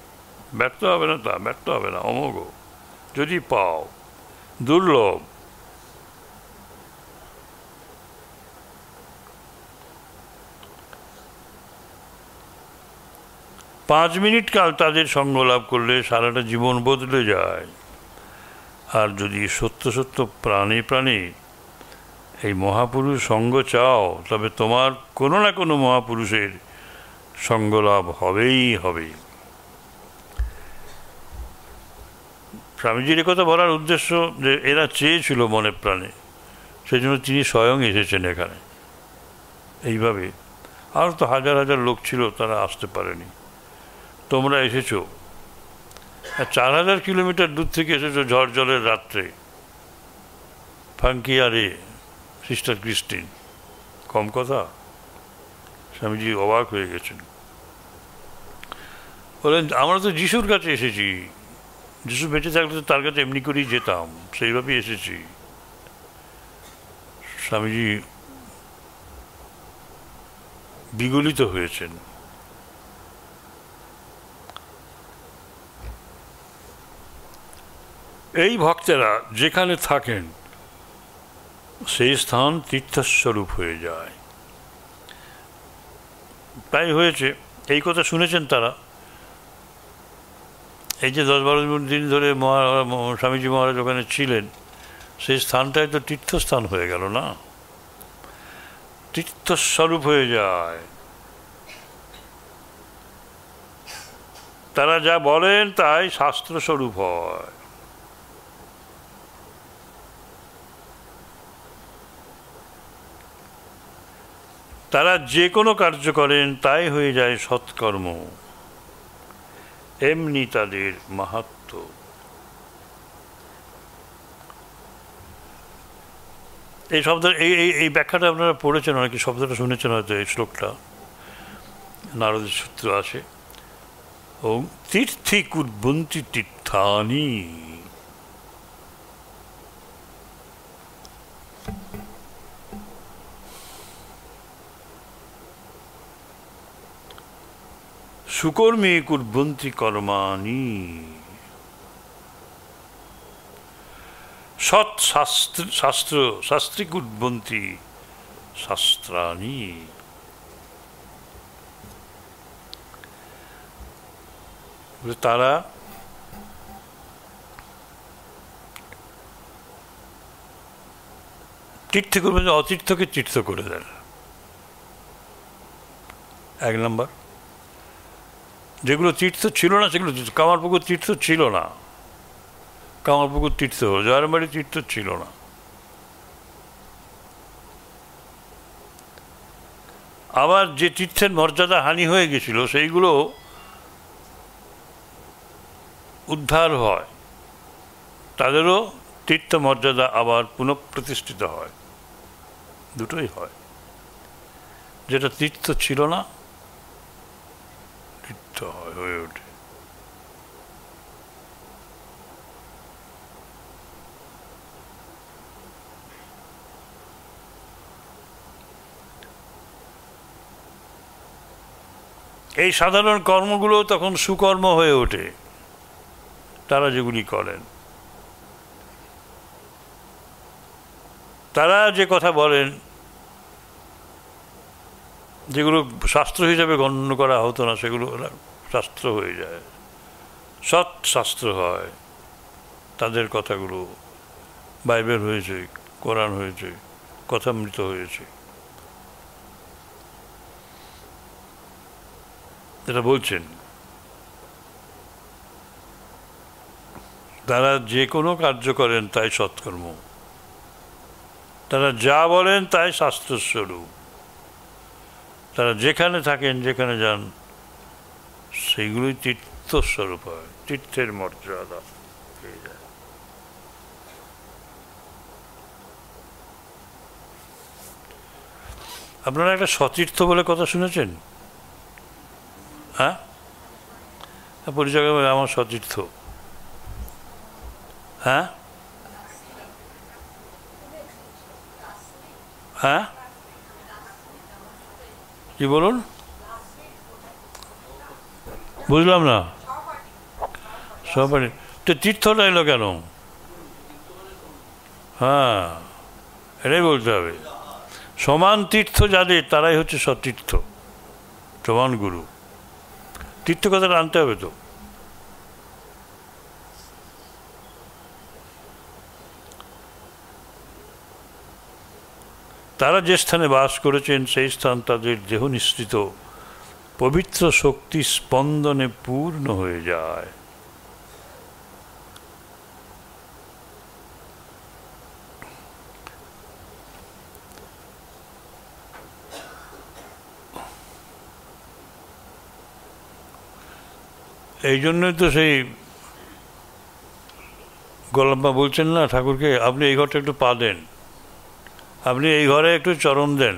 ব্যর্থ হবে না তা, ব্যর্থ হবে না অমোঘ যদি পাও, দুর্লভ। পাঁচ মিনিট কাল তাদের সঙ্গ লাভ করলে সারাটা জীবন বদলে যায়। আর যদি সত্য সত্য প্রাণী প্রাণী এই মহাপুরুষ সঙ্গ চাও, তবে তোমার কোনো না কোনো মহাপুরুষের সঙ্গ লাভ হবেই হবে। স্বামীজির কথা বলার উদ্দেশ্য যে এরা চেয়েছিল মনে প্রাণে সেই জন্য তিনি স্বয়ং এসেছেন এখানে। এইভাবে আর তো হাজার হাজার লোক ছিল, তারা আসতে পারেনি। তোমরা এসেছ। চার হাজার কিলোমিটার দূর থেকে এসেছ ঝড় জলের রাত্রে। ফাঙ্কিয়ারে সিস্টার ক্রিস্টিন। কম কথা? স্বামীজি অবাক হয়ে গেছেন। বলেন, আমরা তো যিশুর কাছে এসেছি। যিশু বেঁচে থাকলে তো তার কাছে এমনি করেই যেতাম, সেইভাবেই এসেছি। স্বামীজি বিগলিত হয়েছেন। এই ভক্তেরা যেখানে থাকেন সেই স্থান তীর্থস্বরূপ হয়ে যায়। তাই হয়েছে, এই কথা শুনেছেন তারা। এই যে দশ বারো দিন ধরে স্বামীজি মহারাজ ওখানে ছিলেন, সেই স্থানটাই তো তীর্থস্থান হয়ে গেল না? তীর্থস্বরূপ হয়ে যায়। তারা যা বলেন তাই শাস্ত্রস্বরূপ হয়। তারা যে কোনো কার্য করেন, তাই হয়ে যায় সৎকর্ম। এমনি তাদের মাহাত্ম। এই শব্দ এই এই এই ব্যাখ্যাটা আপনারা পড়েছেন, অনেকে শব্দটা শুনেছেন হয়তো এই শ্লোকটা। নারদের সূত্র আছে ও তীর্থি কুর্বন্তি তীর্থানি সুকর্মে কুর্বন্তি কর্মাণি। সৎ শাস্ত্র শাস্ত্র শাস্ত্রী কুর্বন্তি শাস্ত্রাণি। তারা তীর্থ করবেন অতীর্থকে তীর্থ করে দেন। এক নম্বর। যেগুলো তীর্থ ছিল না, সেগুলো কামারপুকুর তীর্থ ছিল না। কামারপুকুর তীর্থ হলো জয়ারবাড়ি তীর্থ ছিল না। আবার যে তীর্থের মর্যাদা হানি হয়ে গেছিল, সেইগুলো উদ্ধার হয়। তাদেরও তীর্থ মর্যাদা আবার পুনঃপ্রতিষ্ঠিত হয়। দুটোই হয়। যেটা তীর্থ ছিল না ওঠে। এই সাধারণ কর্মগুলো তখন সুকর্ম হয়ে ওঠে, তারা যেগুলি করেন। তারা যে কথা বলেন, যেগুলো শাস্ত্র হিসাবে গণ্য করা হতো না, সেগুলো শাস্ত্র হয়ে যায়। সৎ শাস্ত্র হয়। তাদের কথাগুলো বাইবেল হয়েছে, কোরআন হয়েছে, কথামৃত হয়েছে। এটা বলছেন, তারা যে কোনো কার্য করেন তাই সৎকর্ম। তারা যা বলেন তাই শাস্ত্রস্বরূপ। তারা যেখানে থাকেন, যেখানে যান সেইগুলোই তীর্থস্বরূপ হয়, তীর্থের মর্যাদা পেয়ে যায়। আপনারা একটা সতীর্থ বলে কথা শুনেছেন? হ্যাঁ? পরিচয় আমার সতীর্থ। হ্যাঁ? হ্যাঁ? কি বলুন? বুঝলাম না। সবাই তো তীর্থটা এলো কেন? হ্যাঁ এটাই বলতে হবে। সমান তীর্থ যাদের, তারাই হচ্ছে সতীর্থ, সমান গুরু। তীর্থ কথাটা আনতে হবে তো। তারা যে স্থানে বাস করেছেন, সেই স্থান তাদের দেহ নিঃসৃত। পবিত্র শক্তি স্পন্দনে পূর্ণ হয়ে যায়। এই জন্যই তো সেই গোলাম্মা বলছেন না ঠাকুরকে, আপনি এই ঘরটা একটু পা দেন। আপনি এই ঘরে একটু চরণ দেন।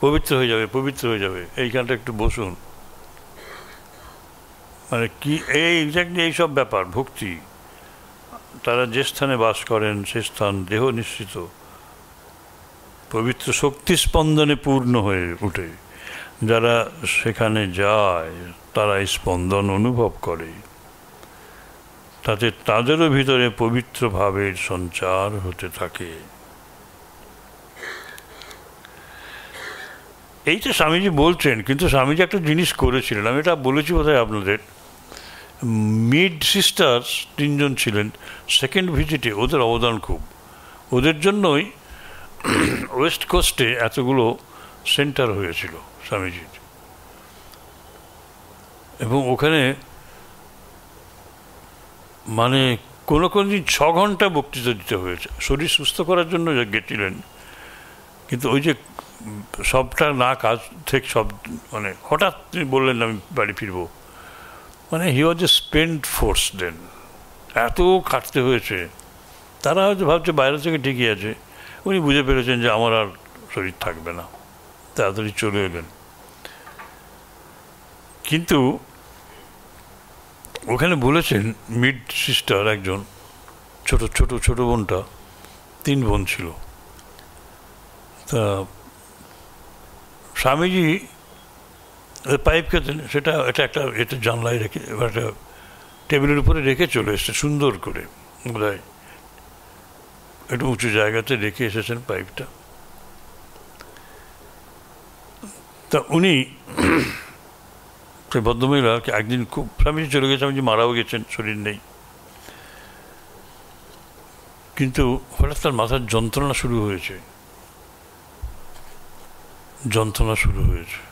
পবিত্র হয়ে যাবে, পবিত্র হয়ে যাবে। এইখানটা একটু বসুন। মানে কি, এই এক্স্যাক্টলি এইসব ব্যাপার, ভক্তি। তারা যে স্থানে বাস করেন, সে স্থান দেহ নিশ্চিত পবিত্র শক্তি স্পন্দনে পূর্ণ হয়ে ওঠে যারা সেখানে যায়, তারা স্পন্দন অনুভব করে। তাতে তাদেরও ভিতরে পবিত্র ভাবের সঞ্চার হতে থাকে। এইটা স্বামীজি বলছেন, কিন্তু স্বামীজি একটা জিনিস করেছিলেন, আমি এটা বলেছি বোধহয় আপনাদের। মিড সিস্টার্স তিনজন ছিলেন, সেকেন্ড ভিজিটে ওদের অবদান খুব। ওদের জন্যই ওয়েস্ট কোস্টে এতগুলো সেন্টার হয়েছিল স্বামীজির। এবং ওখানে মানে কোনো কোনো দিন ছ ঘণ্টা বক্তৃতা দিতে হয়েছে। শরীর সুস্থ করার জন্য গেছিলেন, কিন্তু ওই যে সবটা না কাজ ঠিক সব মানে হঠাৎ বললেন, আমি বাড়ি ফিরবো। মানে হি ওয়াজ এ স্পেন্ড ফোর্স দেন এত কাটতে হয়েছে। তারা হয়তো ভাবছে বাইরে থেকে ঠিকই আছে। উনি বুঝে পেরেছেন যে আমার আর শরীর থাকবে না। তাড়াতাড়ি চলে এলেন। কিন্তু ওখানে বলেছেন, মিড সিস্টার একজন, ছোট ছোট ছোট বোনটা, তিন বোন ছিল। তা স্বামীজি পাইপ খেতেন সেটা, এটা একটা, এটা জানলায় রেখে, একটা টেবিলের উপরে রেখে চলে এসছে, সুন্দর করে, বোধহয়। একটু উঁচু জায়গাতে রেখে এসেছেন পাইপটা। তা উনি, সেই ভদ্রমহিলা একদিন খুব, স্বামীজি চলে গেছে, স্বামীজি মারাও গেছেন, শরীর নেই। কিন্তু হঠাৎ তার মাথার যন্ত্রণা শুরু হয়েছে। যন্ত্রণা শুরু হয়েছে।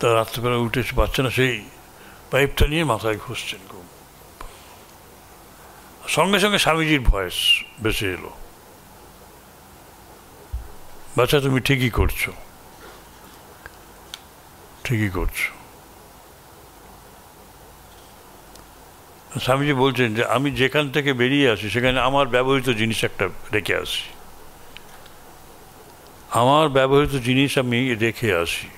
তা রাত্রেবেলা উঠে পাচ্ছে না, সেই পাইপটা নিয়ে মাথায় ঘষছেন খুব। সঙ্গে সঙ্গে স্বামীজির ভয়েস বেঁচে এলো। বাচ্চা, তুমি ঠিকই করছ। ঠিকই করছ। স্বামীজি বলছেন যে, আমি যেখান থেকে বেরিয়ে আসি, সেখানে আমার ব্যবহৃত জিনিস একটা রেখে আসি। আমার ব্যবহৃত জিনিস আমি রেখে আসি।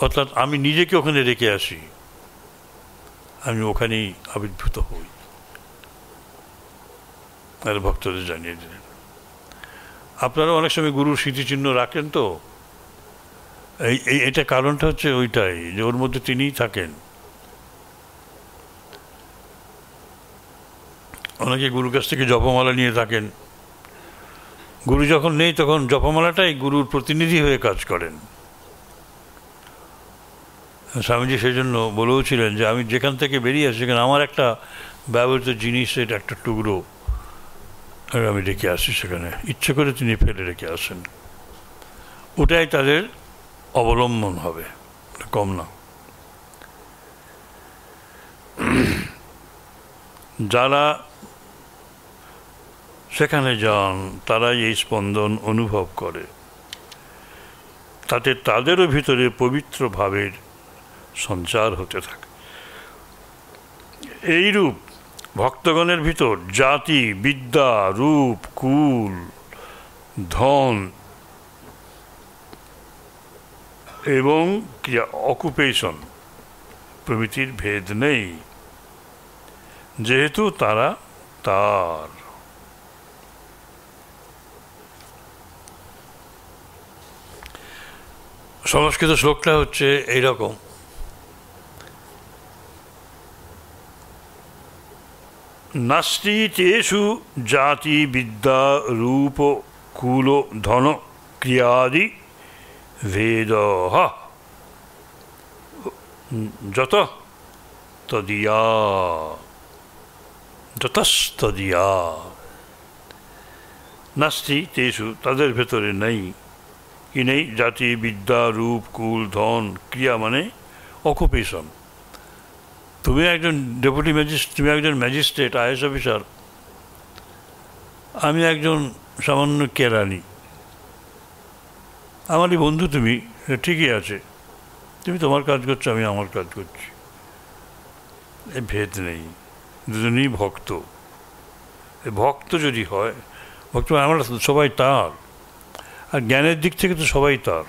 অর্থাৎ আমি নিজেকে ওখানে রেখে আসি। আমি ওখানেই আবির্ভূত হই। আর ভক্তদের জানিয়ে দিলেন আপনারা অনেক সময় গুরুর স্মৃতিচিহ্ন রাখেন তো? এই, এটা কারণটা হচ্ছে ওইটাই যে ওর মধ্যে তিনিই থাকেন। অনেকে গুরুর কাছ থেকে জপমালা নিয়ে থাকেন। গুরু যখন নেই তখন জপমালাটাই গুরুর প্রতিনিধি হয়ে কাজ করেন। স্বামীজি সেই জন্য বলেও ছিলেন যে, আমি যেখান থেকে বেরিয়ে আসি, সেখানে আমার একটা ব্যবহৃত জিনিসের একটা টুকরো আমি রেখে আসি সেখানে। ইচ্ছে করে তিনি ফেলে রেখে আসেন। ওটাই তাদের অবলম্বন হবে কম না। যারা সেখানে যান, তারাই এই স্পন্দন অনুভব করে। তাতে তাদেরও ভিতরে পবিত্র ভাবের সঞ্চার হতে থাকে। এইরূপ ভক্তগণের ভিতর জাতি, বিদ্যা, রূপ, কুল, ধন এবং ক্রিয়া, অকুপেশন প্রভৃতির ভেদ নেই। যেহেতু তারা তার। সংস্কৃত শ্লোকটা হচ্ছে এইরকম। নাস্তি তেষু জাতি বিদ্যা রূপ কুল ধন ক্রিয়াদি ভেদ যত তদিয়া, যতস্তদিয়া। নাস্তি তেষু তাদের ভেতরে নেই। কি নেই জাতি, বিদ্যা, রূপ, কুল, ধন, ক্রিয়া মানে অকুপেশন তুমি একজন ডেপুটি ম্যাজিস্ট তুমি একজন ম্যাজিস্ট্রেট আইএস অফিসার আমি একজন সামান্য কেরানি। আমারই বন্ধু তুমি, ঠিকই আছে। তুমি তোমার কাজ করছ, আমি আমার কাজ করছি। এ ভেদ নেই, দুজনেই ভক্ত। ভক্ত যদি হয়, ভক্ত আমরা সবাই তার। আর জ্ঞানের দিক থেকে তো সবাই তার।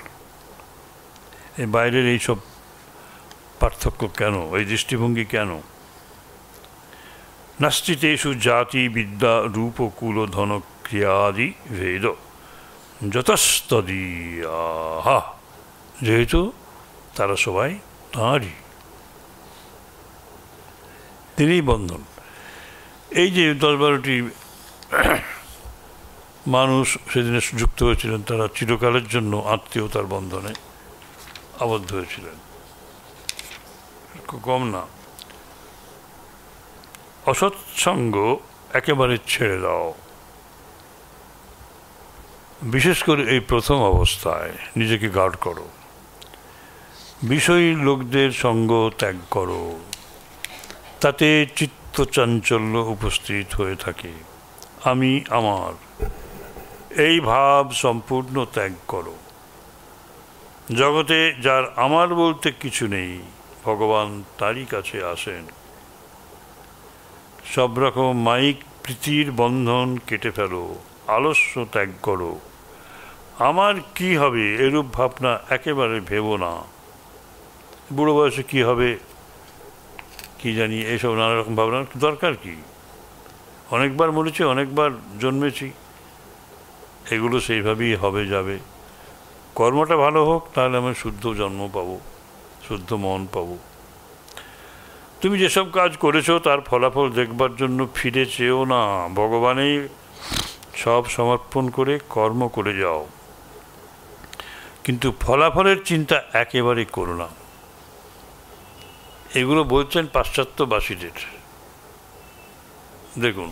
এই বাইরের এইসব পার্থক্য কেন? এই দৃষ্টিভঙ্গি কেন? নাস্তিতেষু জাতি, বিদ্যা, রূপ, কুল, ধন ক্রিয়াদি ভেদ। যতস্তদীয়াহা যেহেতু তারা সবাই তাঁরই। তিনিই বন্ধন। এই যে দশ বারোটি মানুষ সেদিনে যুক্ত হয়েছিলেন, তারা চিরকালের জন্য আত্মীয়তার বন্ধনে আবদ্ধ হয়েছিলেন। কম না। অসৎসঙ্গ একেবারে ছেড়ে দাও। বিশেষ করে এই প্রথম অবস্থায় নিজেকে গার্ড করো। বিষয়ী লোকদের সঙ্গ ত্যাগ করো। তাতে চিত্ত চিত্তচাঞ্চল্য উপস্থিত হয়ে থাকে। আমি আমার এই ভাব সম্পূর্ণ ত্যাগ করো। জগতে যার আমার বলতে কিছু নেই, ভগবান তারই কাছে আসেন। সব রকম মাইক প্রীতির বন্ধন কেটে ফেলো, আলস্য ত্যাগ করো। আমার কি হবে এরূপ ভাবনা একেবারে ভেবো না। বুড়ো বয়সে কি হবে, কি জানি, এইসব নানা রকম ভাবনার দরকার কি? অনেকবার মরেছি, অনেকবার জন্মেছি। এগুলো সেইভাবেই হবে, যাবে। কর্মটা ভালো হোক, তাহলে আমি শুদ্ধ জন্ম পাব, শুদ্ধ মন পাব। তুমি যেসব কাজ করেছ, তার ফলাফল দেখবার জন্য ফিরে চেয়েও না। ভগবানেই সব সমর্পণ করে কর্ম করে যাও। কিন্তু ফলাফলের চিন্তা একেবারেই করো না। এগুলো বলছেন পাশ্চাত্যবাসীদের। দেখুন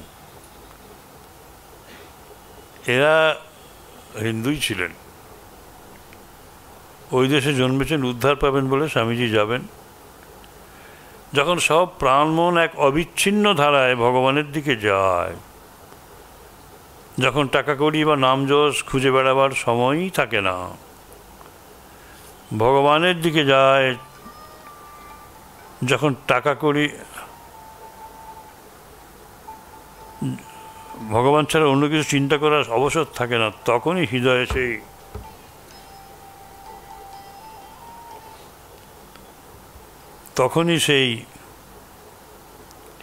এরা হিন্দুই ছিলেন। ওই দেশে জন্মেছেন, উদ্ধার পাবেন বলে স্বামীজি যাবেন। যখন সব প্রাণমন এক অবিচ্ছিন্ন ধারায় ভগবানের দিকে যায়, যখন টাকা কড়ি বা নামযশ খুঁজে বেড়াবার সময়ই থাকে না, ভগবানের দিকে যায়, যখন টাকা করি ভগবান ছাড়া অন্য কিছু চিন্তা করার অবসর থাকে না, তখনই হৃদয়ে সেই তখনই সেই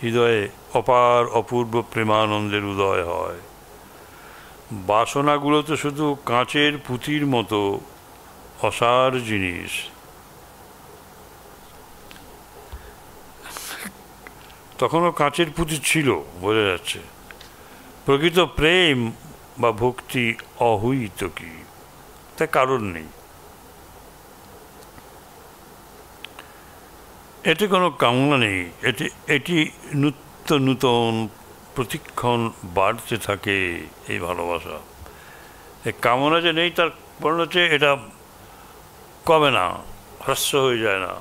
হৃদয়ে অপার অপূর্ব প্রেমানন্দের উদয় হয়। বাসনাগুলো তো শুধু কাঁচের পুঁতির মতো অসার জিনিস। তখনও কাঁচের পুঁতি ছিল, বোঝা যাচ্ছে। প্রকৃত প্রেম বা ভক্তি অহুইত কি? তা কারণ নেই। এতে কোনো কামনা নেই। এটি এটি নিত্য নূতন প্রতিক্ষণ বাড়তে থাকে এই ভালোবাসা। এই কামনা যে নেই, তার কারণ হচ্ছে এটা কমে না হ্রস্ব হয়ে যায় না।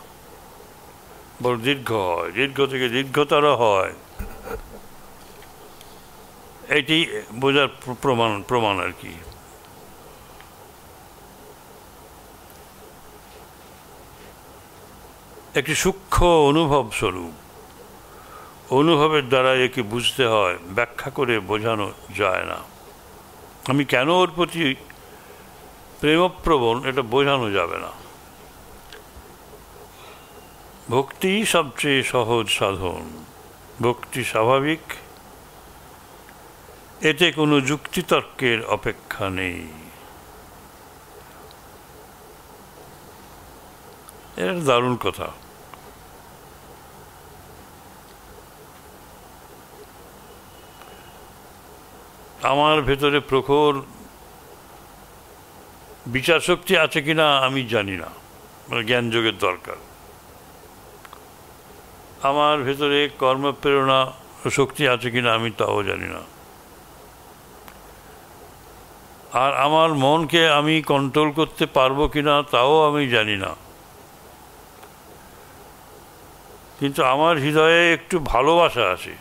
বড় দীর্ঘ হয়। দীর্ঘ থেকে দীর্ঘতর হয়। এটি বোঝার প্রমাণ প্রমাণ আর কি। একটি সূক্ষ্ম অনুভব স্বরূপ। অনুভবের দ্বারা একে বুঝতে হয়, ব্যাখ্যা করে বোঝানো যায় না। আমি কেন ওর প্রতি প্রেমপ্রবণ, এটা বোঝানো যাবে না। ভক্তি সবচেয়ে সহজ সাধন। ভক্তি স্বাভাবিক এতে কোনো যুক্তিতর্কের অপেক্ষা নেই। এটা দারুণ কথা। আমার ভেতরে প্রখর বিচার শক্তি আছে কিনা আমি জানি না মানে জ্ঞান যোগের দরকার। আমার ভেতরে কর্মপ্রেরণা শক্তি আছে কিনা আমি তাও জানি না। আর আমার মনকে আমি কন্ট্রোল করতে পারব কি না তাও আমি জানি না। কিন্তু আমার হৃদয়ে একটু ভালোবাসা আছে।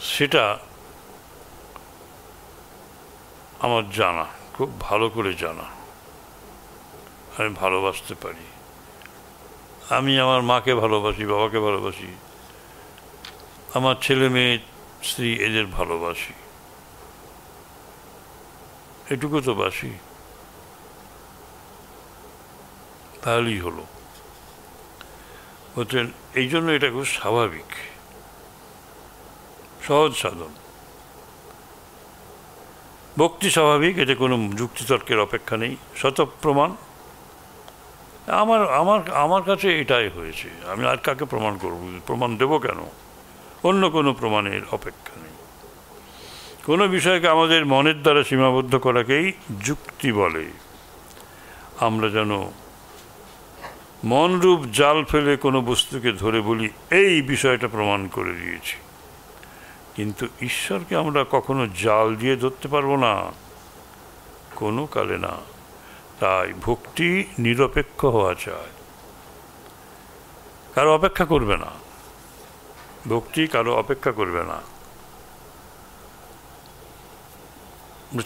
সেটা আমার জানা, খুব ভালো করে জানা। আমি ভালোবাসতে পারি। আমি আমার মাকে ভালোবাসি, বাবাকে ভালোবাসি। আমার ছেলে মেয়ে স্ত্রী এদের ভালোবাসি। এটুকু তো বাসি। তাহলেই হলো। বলছেন, এই জন্য এটা খুব স্বাভাবিক। সহজ সাধন। ভক্তি স্বাভাবিক, এতে কোনো যুক্তিতর্কের অপেক্ষা নেই শত প্রমাণ আমার আমার আমার কাছে এটাই হয়েছে। আমি আর কাকে প্রমাণ করব? প্রমাণ দেব কেন? অন্য কোনো প্রমাণের অপেক্ষা কোনো বিষয়কে আমাদের মনের দ্বারা সীমাবদ্ধ করাকেই যুক্তি বলে। আমরা যেন মনরূপ জাল ফেলে কোনো বস্তুকে ধরে বলি, এই বিষয়টা প্রমাণ করে দিয়েছি। কিন্তু ঈশ্বরকে আমরা কখনো জাল দিয়ে ধরতে পারব না। কোনো কালে না। তাই ভক্তি নিরপেক্ষ হওয়া চায় কারও অপেক্ষা করবে না। ভক্তি কারও অপেক্ষা করবে না।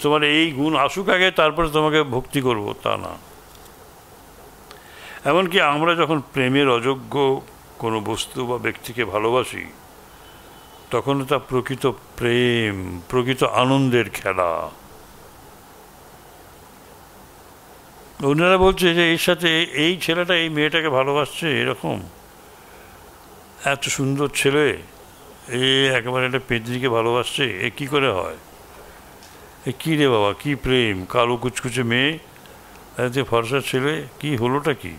তোমার এই গুণ আসুক আগে, তারপরে তোমাকে ভক্তি করব, তা না। এমনকি আমরা যখন প্রেমের অযোগ্য কোনো বস্তু বা ব্যক্তিকে ভালোবাসি, তখন তা প্রকৃত প্রেম, প্রকৃত আনন্দের খেলা। ওনারা বলছে যে, এর সাথে এই ছেলেটা, এই মেয়েটাকে ভালোবাসছে, এরকম। এত সুন্দর ছেলে, এ একেবারে একটা পেঁচড়িকে ভালোবাসছে, এ কী করে হয়? এ কী রে বাবা, কী প্রেম? কালো কুচকুচে মেয়ে? এতে ফর্সা ছেলে, কি হলোটা কি?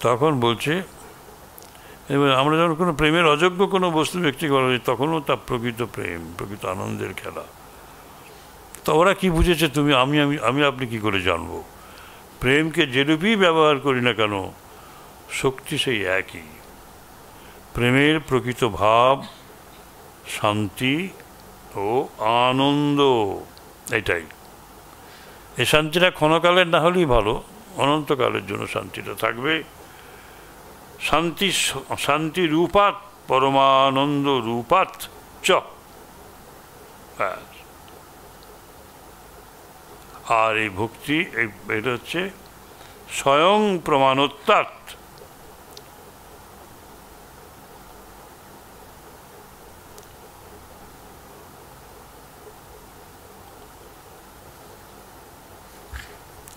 তখন বলছে, এবার আমরা যখন কোনো প্রেমের অযোগ্য কোনো বস্তু ব্যক্তিকে ভালোবাসি তখনও তা প্রকৃত প্রেম, প্রকৃত আনন্দের খেলা। তো ওরা কি বুঝেছে তুমি, আমি আমি আমি আপনি কি করে জানব? প্রেমকে যেরূপই ব্যবহার করি না কেন, শক্তি সেই একই। প্রেমের প্রকৃত ভাব, শান্তি ও আনন্দ। এটাই। এই শান্তিটা ক্ষণকালের না হলেই ভালো, অনন্তকালের জন্য শান্তিটা থাকবে। শান্তি শান্তি রূপাত পরমানন্দ রূপাত চ। আর এই ভক্তি এটা হচ্ছে স্বয়ং প্রমাণোত্তাত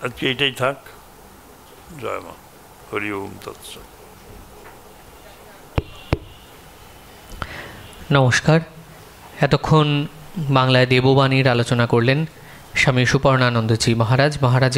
আজকে এটাই থাক জয় মা হরি ওম তৎস নমস্কার। এতক্ষণ বাংলায় দেববাণীর আলোচনা করলেন স্বামী সুপর্ণানন্দজি মহারাজ। মহারাজ